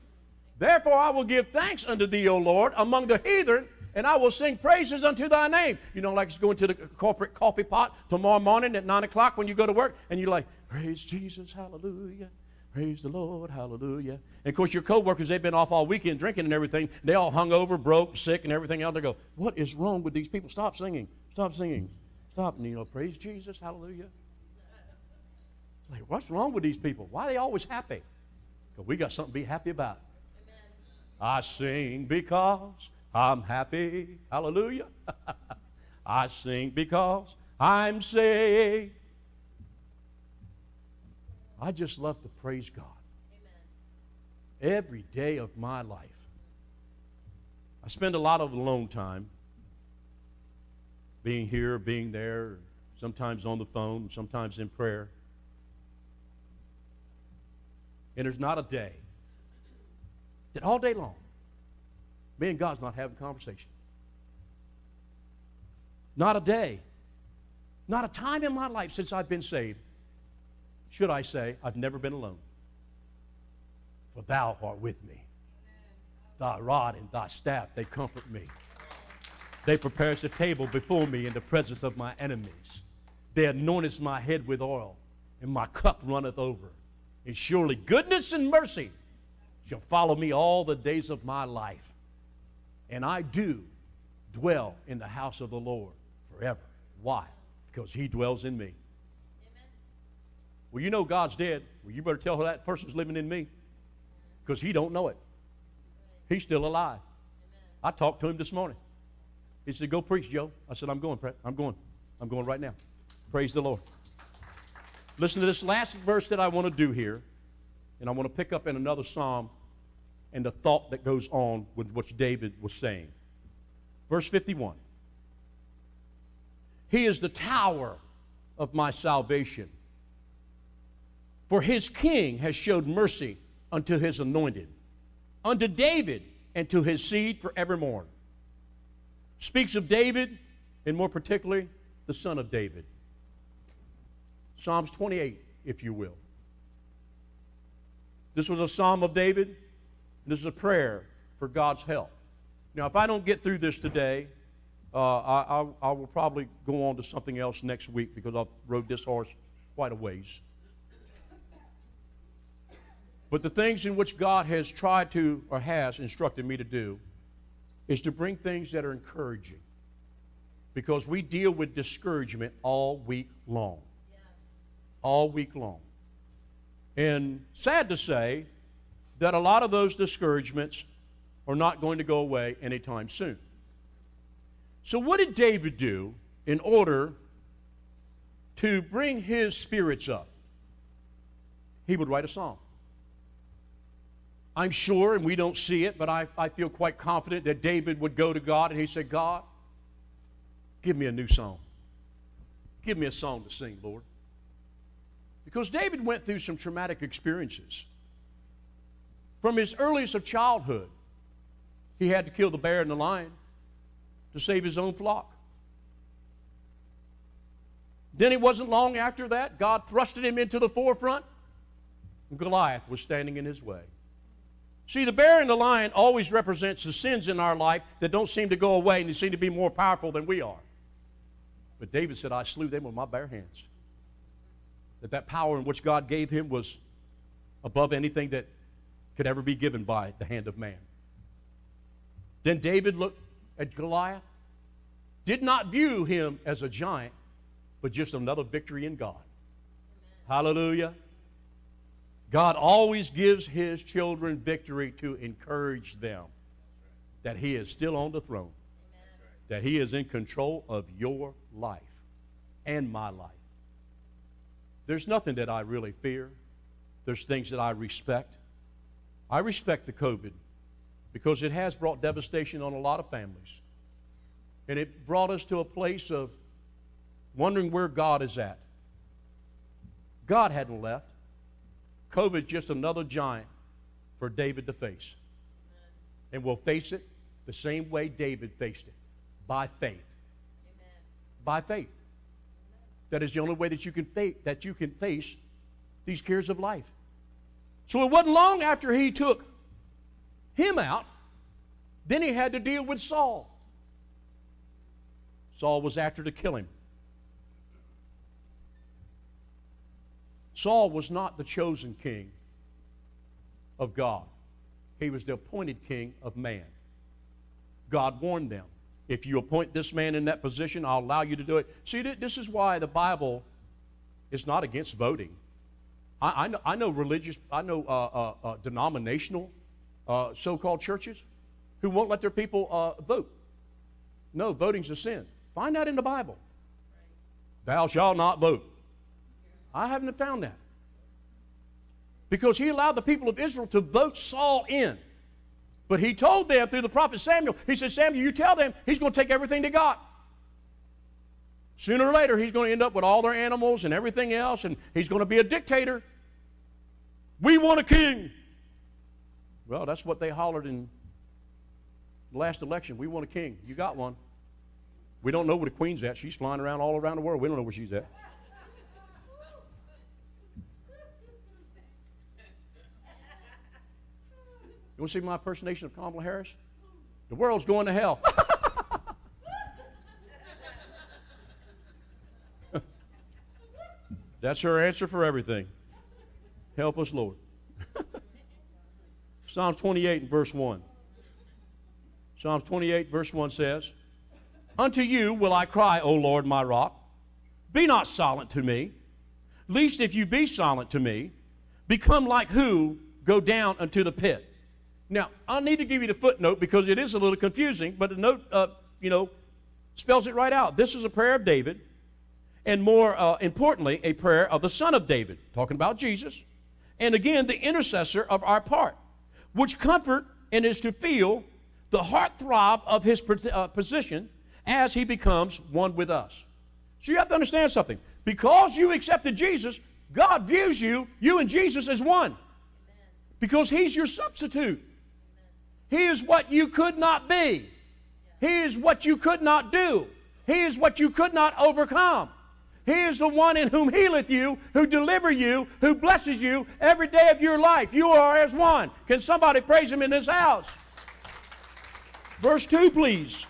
[SPEAKER 1] Therefore, I will give thanks unto thee, O Lord, among the heathen, and I will sing praises unto thy name. You know, like it's going to the corporate coffee pot tomorrow morning at 9 o'clock when you go to work, and you're like, Praise Jesus, hallelujah. Praise the Lord, hallelujah. And of course, your coworkers, they've been off all weekend drinking and everything. They all hung over, broke, sick, and everything else. They go, What is wrong with these people? Stop singing. Stop singing. Stop. And you know, praise Jesus, hallelujah. Like, what's wrong with these people? Why are they always happy? Because we got something to be happy about. Amen. I sing because I'm happy. Hallelujah. I sing because I'm saved. I just love to praise God. Amen. Every day of my life. I spend a lot of alone time being here, being there, sometimes on the phone, sometimes in prayer. And there's not a day that all day long, me and God's not having conversation. Not a day, not a time in my life since I've been saved, should I say, I've never been alone. For thou art with me. Thy rod and thy staff, they comfort me. They prepare a table before me in the presence of my enemies. They anointeth my head with oil, and my cup runneth over. And surely goodness and mercy shall follow me all the days of my life. And I do dwell in the house of the Lord forever. Why? Because he dwells in me. Well, you know God's dead. Well, you better tell her that person's living in me. Because he don't know it. He's still alive. I talked to him this morning. He said, Go preach, Joe. I said, I'm going, I'm going. I'm going right now. Praise the Lord. Listen to this last verse that I want to do here, and I want to pick up in another psalm and the thought that goes on with what David was saying. Verse 51 He is the tower of my salvation. For his king has showed mercy unto his anointed, unto David and to his seed forevermore. Speaks of David, and more particularly, the son of David. Psalms 28, if you will. This was a psalm of David. and This is a prayer for God's help. Now, if I don't get through this today, uh, I, I, I, will probably go on to something else next week because I've rode this horse quite a ways. But the things in which God has tried to, or has instructed me to do, is to bring things that are encouraging. Because we deal with discouragement all week long all week long. And sad to say that a lot of those discouragements are not going to go away anytime soon. So, what did David do in order to bring his spirits up? He would write a song. I'm sure, and we don't see it, but I, I feel quite confident that David would go to God and he said, God, give me a new song. Give me a song to sing, Lord. Because David went through some traumatic experiences. From his earliest of childhood, he had to kill the bear and the lion to save his own flock. Then it wasn't long after that, God thrusted him into the forefront, and Goliath was standing in his way. See, the bear and the lion always represents the sins in our life that don't seem to go away and they seem to be more powerful than we are. But David said, I slew them with my bare hands that that power in which God gave him was above anything that could ever be given by the hand of man. Then David looked at Goliath, did not view him as a giant, but just another victory in God. Amen. Hallelujah. God always gives his children victory to encourage them that he is still on the throne, that he is in control of your life and my life. There's nothing that I really fear. There's things that I respect. I respect the COVID because it has brought devastation on a lot of families. And it brought us to a place of wondering where God is at. God hadn't left. COVID just another giant for David to face. And we'll face it the same way David faced it by faith. Amen. By faith. That is the only way that you can fa- that you can face these cares of life. So it wasn't long after he took him out, then he had to deal with Saul. Saul was after to kill him. Saul was not the chosen king of God. He was the appointed king of man. God warned them if you appoint this man in that position, I'll allow you to do it. See, this is why the Bible is not against voting. I, I, know, I know, religious, I know uh, uh, uh, denominational uh, so called churches who won't let their people uh, vote. No, voting's a sin. Find that in the Bible. Thou shalt not vote. I haven't found that. Because he allowed the people of Israel to vote Saul in. But he told them through the prophet Samuel, he said, Samuel, you tell them he's going to take everything they got. Sooner or later, he's going to end up with all their animals and everything else, and he's going to be a dictator. We want a king. Well, that's what they hollered in the last election. We want a king. You got one. We don't know where the queen's at. She's flying around all around the world. We don't know where she's at. You want to see my impersonation of Kamala Harris? The world's going to hell. That's her answer for everything. Help us, Lord. Psalms 28 and verse 1. Psalms 28, verse 1 says, Unto you will I cry, O Lord, my rock. Be not silent to me, lest if you be silent to me, become like who go down unto the pit. Now, I need to give you the footnote because it is a little confusing, but the note, uh, you know, spells it right out. This is a prayer of David, and more uh, importantly, a prayer of the Son of David, talking about Jesus, and again, the intercessor of our part, which comfort and is to feel the heart throb of his uh, position as he becomes one with us. So you have to understand something. Because you accepted Jesus, God views you, you and Jesus, as one. Because he's your substitute. He is what you could not be. He is what you could not do. He is what you could not overcome. He is the one in whom healeth you, who deliver you, who blesses you every day of your life. You are as one. Can somebody praise him in this house? Verse 2, please.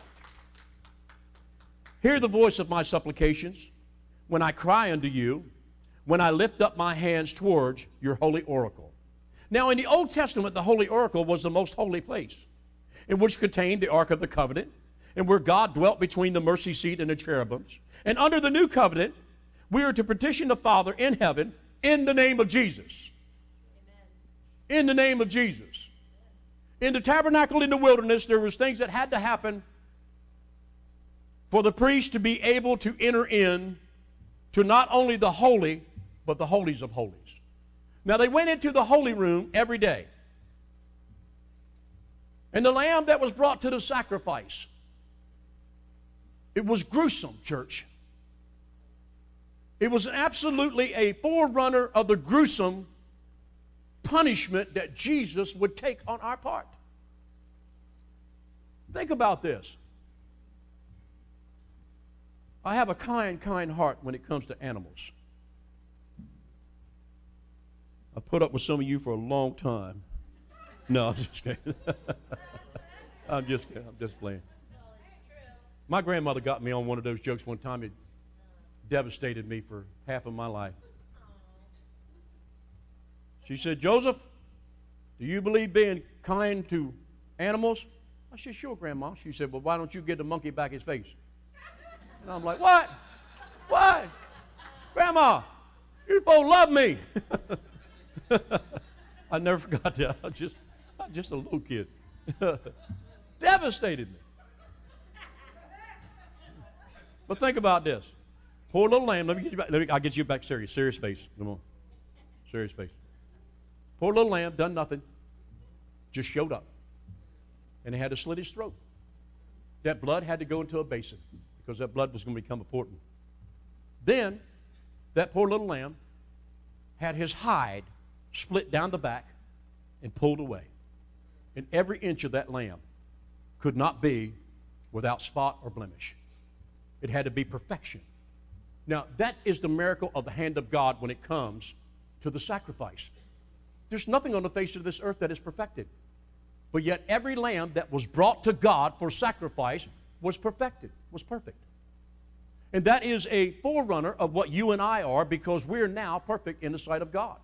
[SPEAKER 1] Hear the voice of my supplications when I cry unto you, when I lift up my hands towards your holy oracle. Now, in the Old Testament, the holy oracle was the most holy place, in which contained the Ark of the Covenant, and where God dwelt between the mercy seat and the cherubims. And under the new covenant, we are to petition the Father in heaven in the name of Jesus. Amen. In the name of Jesus. In the tabernacle in the wilderness, there was things that had to happen for the priest to be able to enter in to not only the holy, but the holies of holies. Now they went into the holy room every day. And the lamb that was brought to the sacrifice, it was gruesome, church. It was absolutely a forerunner of the gruesome punishment that Jesus would take on our part. Think about this. I have a kind, kind heart when it comes to animals. I put up with some of you for a long time. No, I'm just kidding. I'm just kidding. I'm just playing. My grandmother got me on one of those jokes one time. It devastated me for half of my life. She said, Joseph, do you believe being kind to animals? I said, Sure, Grandma. She said, Well, why don't you give the monkey back his face? And I'm like, What? What? Grandma, you're supposed to love me. I never forgot that. I just, I just a little kid. Devastated me. But think about this. Poor little lamb. Let me get you back. Me, I'll get you back serious. Serious face. Come on. Serious face. Poor little lamb, done nothing. Just showed up. And they had to slit his throat. That blood had to go into a basin because that blood was going to become important. Then, that poor little lamb had his hide split down the back and pulled away. And every inch of that lamb could not be without spot or blemish. It had to be perfection. Now, that is the miracle of the hand of God when it comes to the sacrifice. There's nothing on the face of this earth that is perfected. But yet, every lamb that was brought to God for sacrifice was perfected, was perfect. And that is a forerunner of what you and I are because we're now perfect in the sight of God.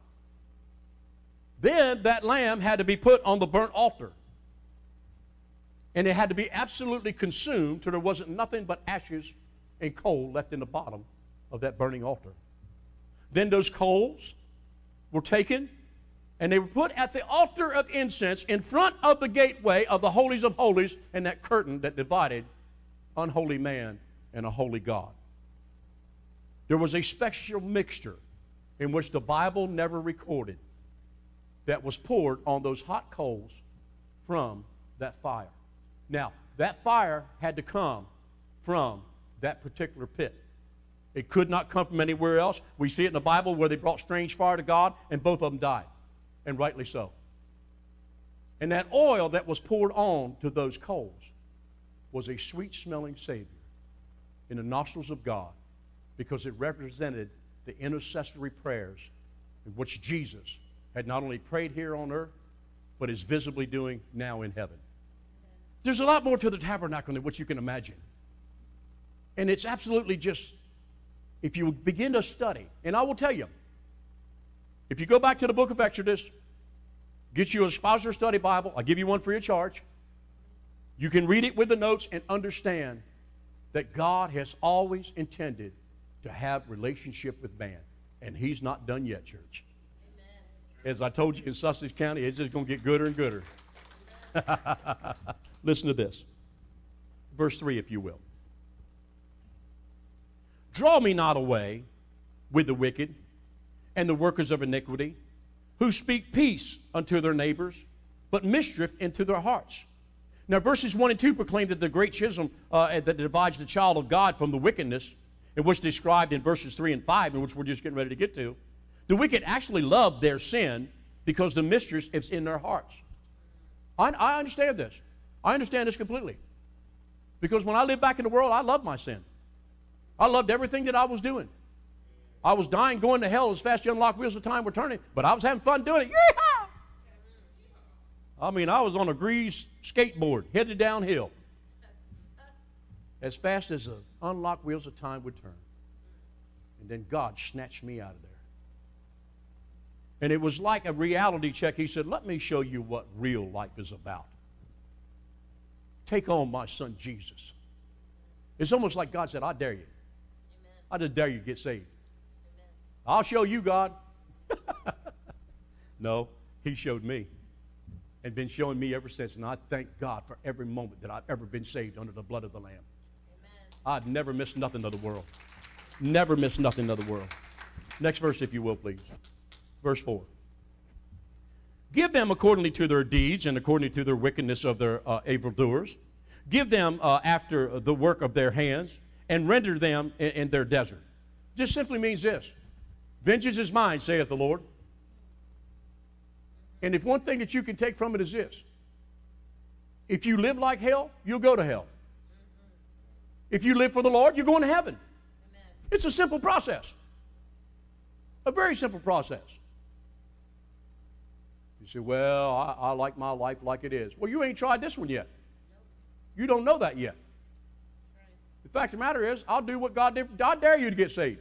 [SPEAKER 1] Then that lamb had to be put on the burnt altar. And it had to be absolutely consumed till there wasn't nothing but ashes and coal left in the bottom of that burning altar. Then those coals were taken and they were put at the altar of incense in front of the gateway of the holies of holies and that curtain that divided unholy man and a holy God. There was a special mixture in which the Bible never recorded that was poured on those hot coals from that fire. Now, that fire had to come from that particular pit. It could not come from anywhere else. We see it in the Bible where they brought strange fire to God, and both of them died, and rightly so. And that oil that was poured on to those coals was a sweet smelling Savior in the nostrils of God because it represented the intercessory prayers in which Jesus had not only prayed here on earth, but is visibly doing now in heaven. There's a lot more to the tabernacle than what you can imagine. And it's absolutely just, if you begin to study, and I will tell you, if you go back to the book of Exodus, get you a Expositor Study Bible, I'll give you one free of charge. You can read it with the notes and understand that God has always intended to have relationship with man. And he's not done yet, church. As I told you in Sussex County, it's just going to get gooder and gooder. Listen to this. Verse 3, if you will. Draw me not away with the wicked and the workers of iniquity, who speak peace unto their neighbors, but mischief into their hearts. Now, verses 1 and 2 proclaim that the great schism uh, that divides the child of God from the wickedness, and which described in verses 3 and 5, and which we're just getting ready to get to, the wicked actually love their sin because the mischief is in their hearts. I, I understand this. I understand this completely. Because when I lived back in the world, I loved my sin. I loved everything that I was doing. I was dying going to hell as fast as the unlocked wheels of time were turning, but I was having fun doing it. Yeehaw! I mean, I was on a greased skateboard headed downhill as fast as the unlocked wheels of time would turn. And then God snatched me out of there. And it was like a reality check. He said, Let me show you what real life is about. Take on my son Jesus. It's almost like God said, I dare you. I just dare you to get saved. Amen. I'll show you, God. no, He showed me and been showing me ever since. And I thank God for every moment that I've ever been saved under the blood of the Lamb. Amen. I've never missed nothing of the world. Never missed nothing of the world. Next verse, if you will, please. Verse 4. Give them accordingly to their deeds and according to their wickedness of their uh, evildoers. Give them uh, after the work of their hands and render them in, in their desert. Just simply means this Vengeance is mine, saith the Lord. And if one thing that you can take from it is this if you live like hell, you'll go to hell. If you live for the Lord, you're going to heaven. Amen. It's a simple process. A very simple process. You say, Well, I, I like my life like it is. Well, you ain't tried this one yet. You don't know that yet. The fact of the matter is, I'll do what God did. I dare you to get saved.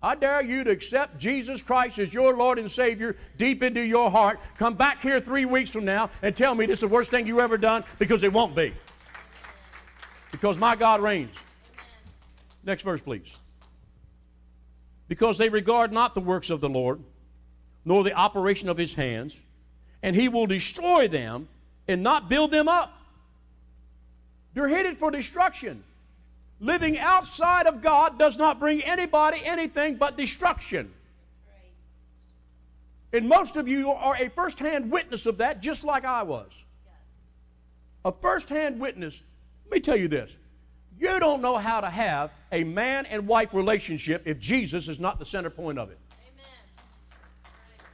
[SPEAKER 1] I dare you to accept Jesus Christ as your Lord and Savior deep into your heart. Come back here three weeks from now and tell me this is the worst thing you ever done because it won't be. Because my God reigns. Next verse, please. Because they regard not the works of the Lord, nor the operation of his hands, and he will destroy them and not build them up. They're headed for destruction. Living outside of God does not bring anybody anything but destruction. And most of you are a first-hand witness of that, just like I was. A first-hand witness. Let me tell you this. You don't know how to have a man and wife relationship if Jesus is not the center point of it.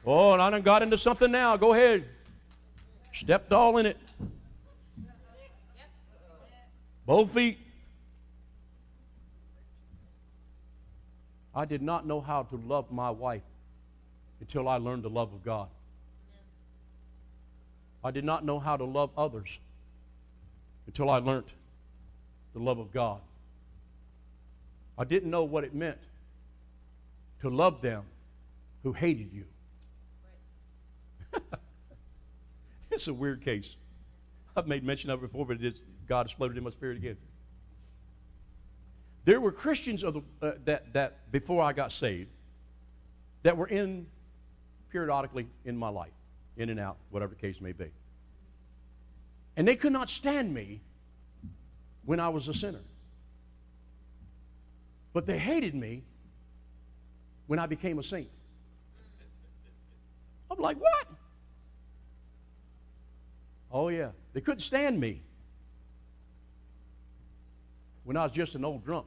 [SPEAKER 1] Oh, and I done got into something now. Go ahead. Stepped all in it. Both feet. I did not know how to love my wife until I learned the love of God. I did not know how to love others until I learned the love of God. I didn't know what it meant to love them who hated you. it's a weird case. I've made mention of it before, but it is, God exploded in my spirit again. There were Christians of the, uh, that, that before I got saved that were in periodically in my life, in and out, whatever the case may be. And they could not stand me when I was a sinner. But they hated me when I became a saint. I'm like, what? Oh, yeah. They couldn't stand me when I was just an old drunk.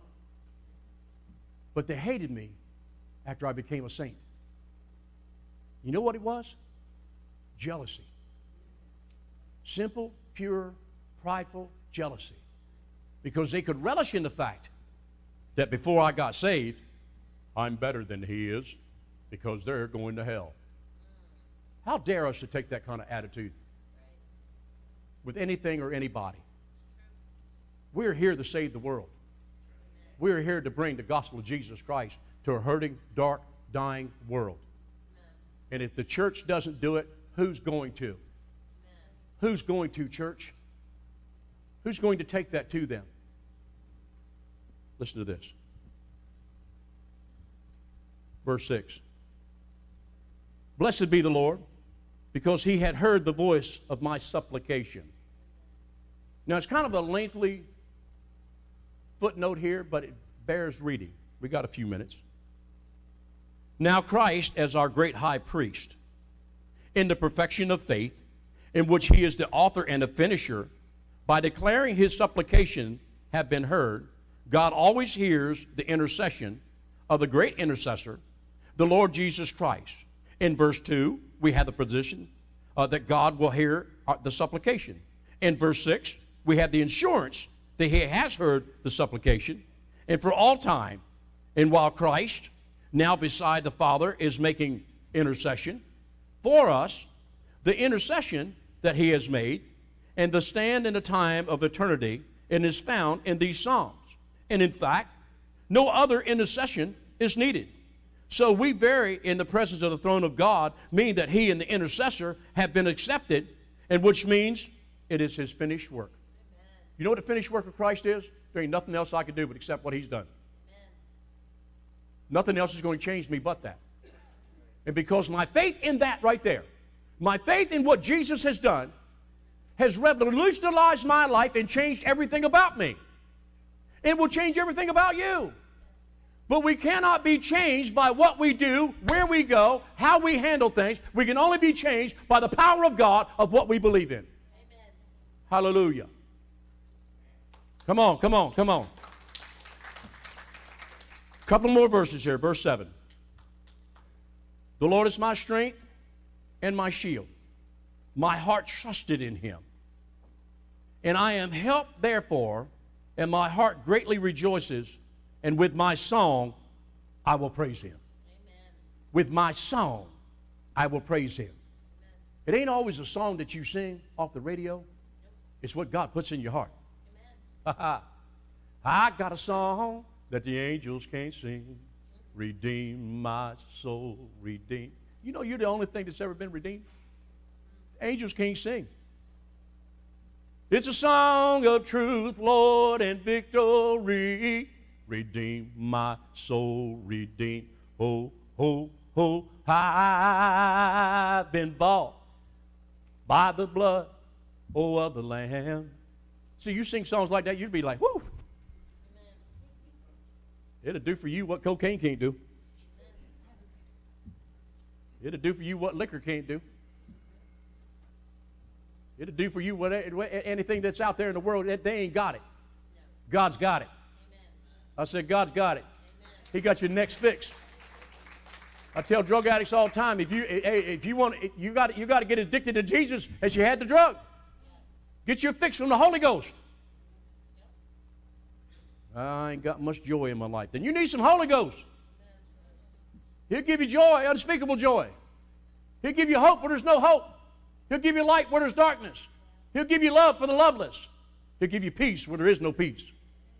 [SPEAKER 1] But they hated me after I became a saint. You know what it was? Jealousy. Simple, pure, prideful jealousy. Because they could relish in the fact that before I got saved, I'm better than he is because they're going to hell. How dare us to take that kind of attitude with anything or anybody? We're here to save the world. We're here to bring the gospel of Jesus Christ to a hurting, dark, dying world. And if the church doesn't do it, who's going to? Who's going to, church? Who's going to take that to them? Listen to this. Verse 6. Blessed be the Lord, because he had heard the voice of my supplication. Now, it's kind of a lengthy footnote here, but it bears reading. We got a few minutes. Now, Christ, as our great high priest, in the perfection of faith, in which he is the author and the finisher, by declaring his supplication have been heard, God always hears the intercession of the great intercessor, the Lord Jesus Christ. In verse 2, we have the position uh, that God will hear uh, the supplication. In verse 6, we have the assurance that he has heard the supplication, and for all time. And while Christ, now beside the Father, is making intercession for us, the intercession that he has made, and the stand in the time of eternity, and is found in these Psalms. And in fact, no other intercession is needed. So we vary in the presence of the throne of God, meaning that he and the intercessor have been accepted, and which means it is his finished work. You know what the finished work of Christ is? There ain't nothing else I can do but accept what He's done. Amen. Nothing else is going to change me but that. And because my faith in that right there, my faith in what Jesus has done, has revolutionized my life and changed everything about me. It will change everything about you. But we cannot be changed by what we do, where we go, how we handle things. We can only be changed by the power of God of what we believe in. Amen. Hallelujah. Come on, come on, come on. Couple more verses here. Verse 7. The Lord is my strength and my shield. My heart trusted in him. And I am helped, therefore, and my heart greatly rejoices, and with my song I will praise him. Amen. With my song I will praise him. Amen. It ain't always a song that you sing off the radio, it's what God puts in your heart. I got a song that the angels can't sing. redeem my soul, redeem. You know, you're the only thing that's ever been redeemed. Angels can't sing. It's a song of truth, Lord, and victory. Redeem my soul, redeem. Oh, oh, oh, I've been bought by the blood, oh, of the Lamb. See, you sing songs like that, you'd be like, whoo. It'll do for you what cocaine can't do. It'll do for you what liquor can't do. It'll do for you what, anything that's out there in the world, that they ain't got it. God's got it. I said, God's got it. He got your next fix. I tell drug addicts all the time, if you if you want you got you got to get addicted to Jesus as you had the drug. Get your fix from the Holy Ghost. I ain't got much joy in my life. Then you need some Holy Ghost. He'll give you joy, unspeakable joy. He'll give you hope where there's no hope. He'll give you light where there's darkness. He'll give you love for the loveless. He'll give you peace where there is no peace.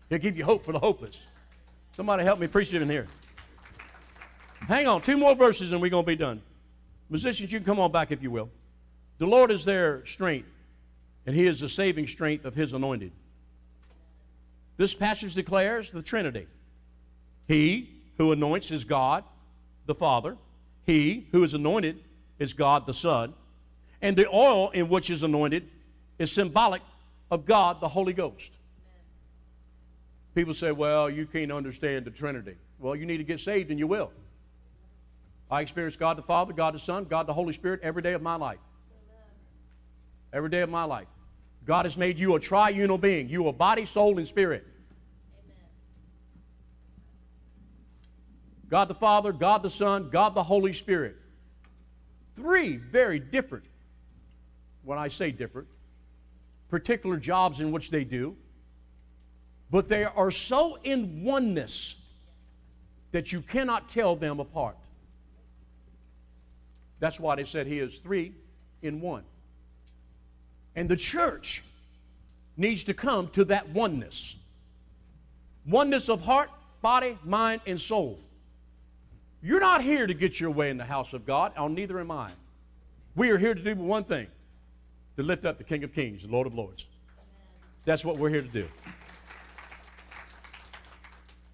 [SPEAKER 1] He'll give you hope for the hopeless. Somebody help me preach it in here. Hang on, two more verses and we're going to be done. Musicians, you can come on back if you will. The Lord is their strength, and He is the saving strength of His anointed. This passage declares the Trinity. He who anoints is God, the Father. He who is anointed is God, the Son. And the oil in which is anointed is symbolic of God, the Holy Ghost. People say, well, you can't understand the Trinity. Well, you need to get saved and you will. I experience God the Father, God the Son, God the Holy Spirit every day of my life. Every day of my life. God has made you a triunal being. You are body, soul, and spirit. God the Father, God the Son, God the Holy Spirit. Three very different, when I say different, particular jobs in which they do, but they are so in oneness that you cannot tell them apart. That's why they said he is three in one. And the church needs to come to that oneness oneness of heart, body, mind, and soul. You're not here to get your way in the house of God, and neither am I. We are here to do one thing to lift up the King of Kings, the Lord of Lords. That's what we're here to do.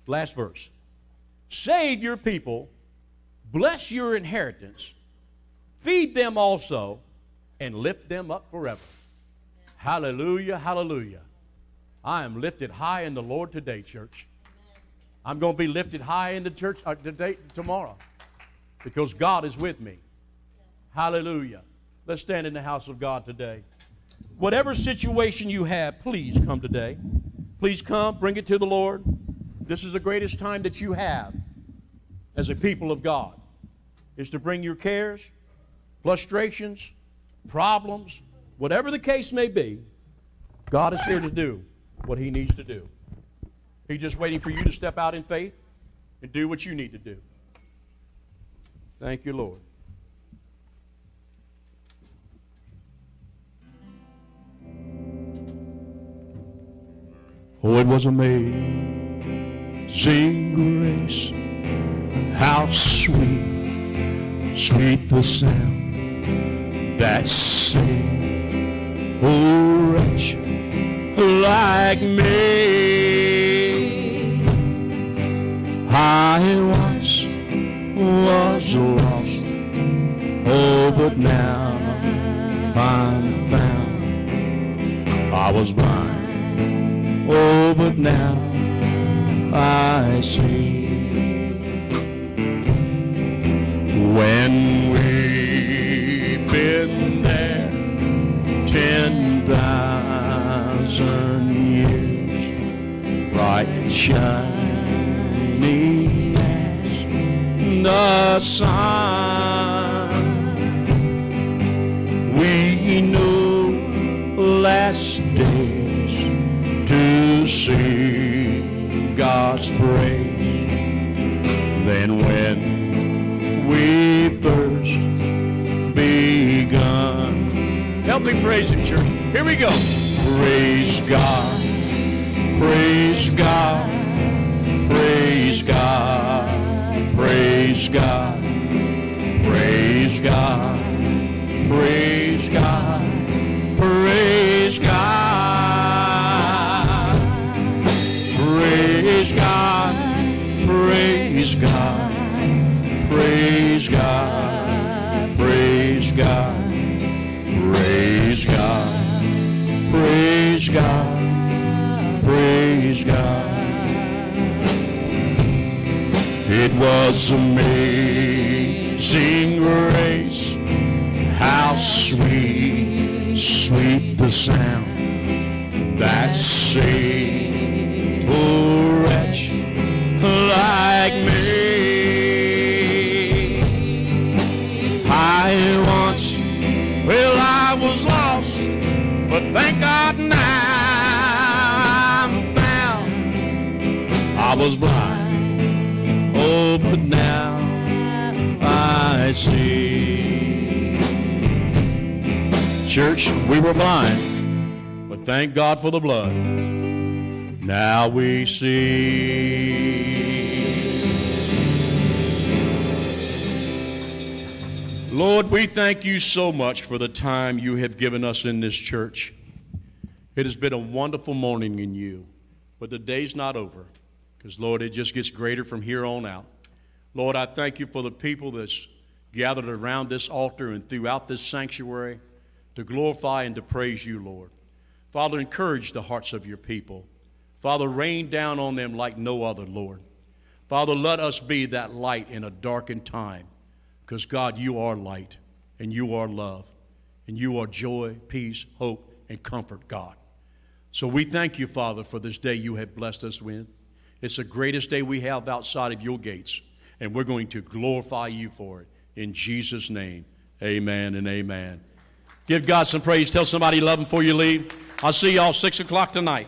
[SPEAKER 1] Last verse. Save your people, bless your inheritance, feed them also, and lift them up forever. Hallelujah, hallelujah. I am lifted high in the Lord today, church. I'm going to be lifted high in the church uh, today, tomorrow because God is with me. Hallelujah. Let's stand in the house of God today. Whatever situation you have, please come today. Please come, bring it to the Lord. This is the greatest time that you have as a people of God is to bring your cares, frustrations, problems, Whatever the case may be, God is here to do what He needs to do. He's just waiting for you to step out in faith and do what you need to do. Thank you, Lord. Oh, it was amazing grace. How sweet, sweet the sound that saved oh wretch like me. I once was lost, oh, but now I'm found. I was blind, oh, but now I see. When shining as the sun. We knew last days to sing God's praise. Then when we first begun Help me praise Him, church. Here we go. Praise God. Praise God. Praise God. Praise God. Praise God. Praise was amazing grace. How sweet, sweet the sound Church, we were blind, but thank God for the blood. Now we see. Lord, we thank you so much for the time you have given us in this church. It has been a wonderful morning in you, but the day's not over because, Lord, it just gets greater from here on out. Lord, I thank you for the people that's gathered around this altar and throughout this sanctuary to glorify and to praise you, Lord. Father, encourage the hearts of your people. Father, rain down on them like no other, Lord. Father, let us be that light in a darkened time. Because, God, you are light, and you are love, and you are joy, peace, hope, and comfort, God. So we thank you, Father, for this day you have blessed us with. It's the greatest day we have outside of your gates, and we're going to glorify you for it. In Jesus' name, amen and amen. Give God some praise. Tell somebody you love them before you leave. I'll see y'all 6 o'clock tonight.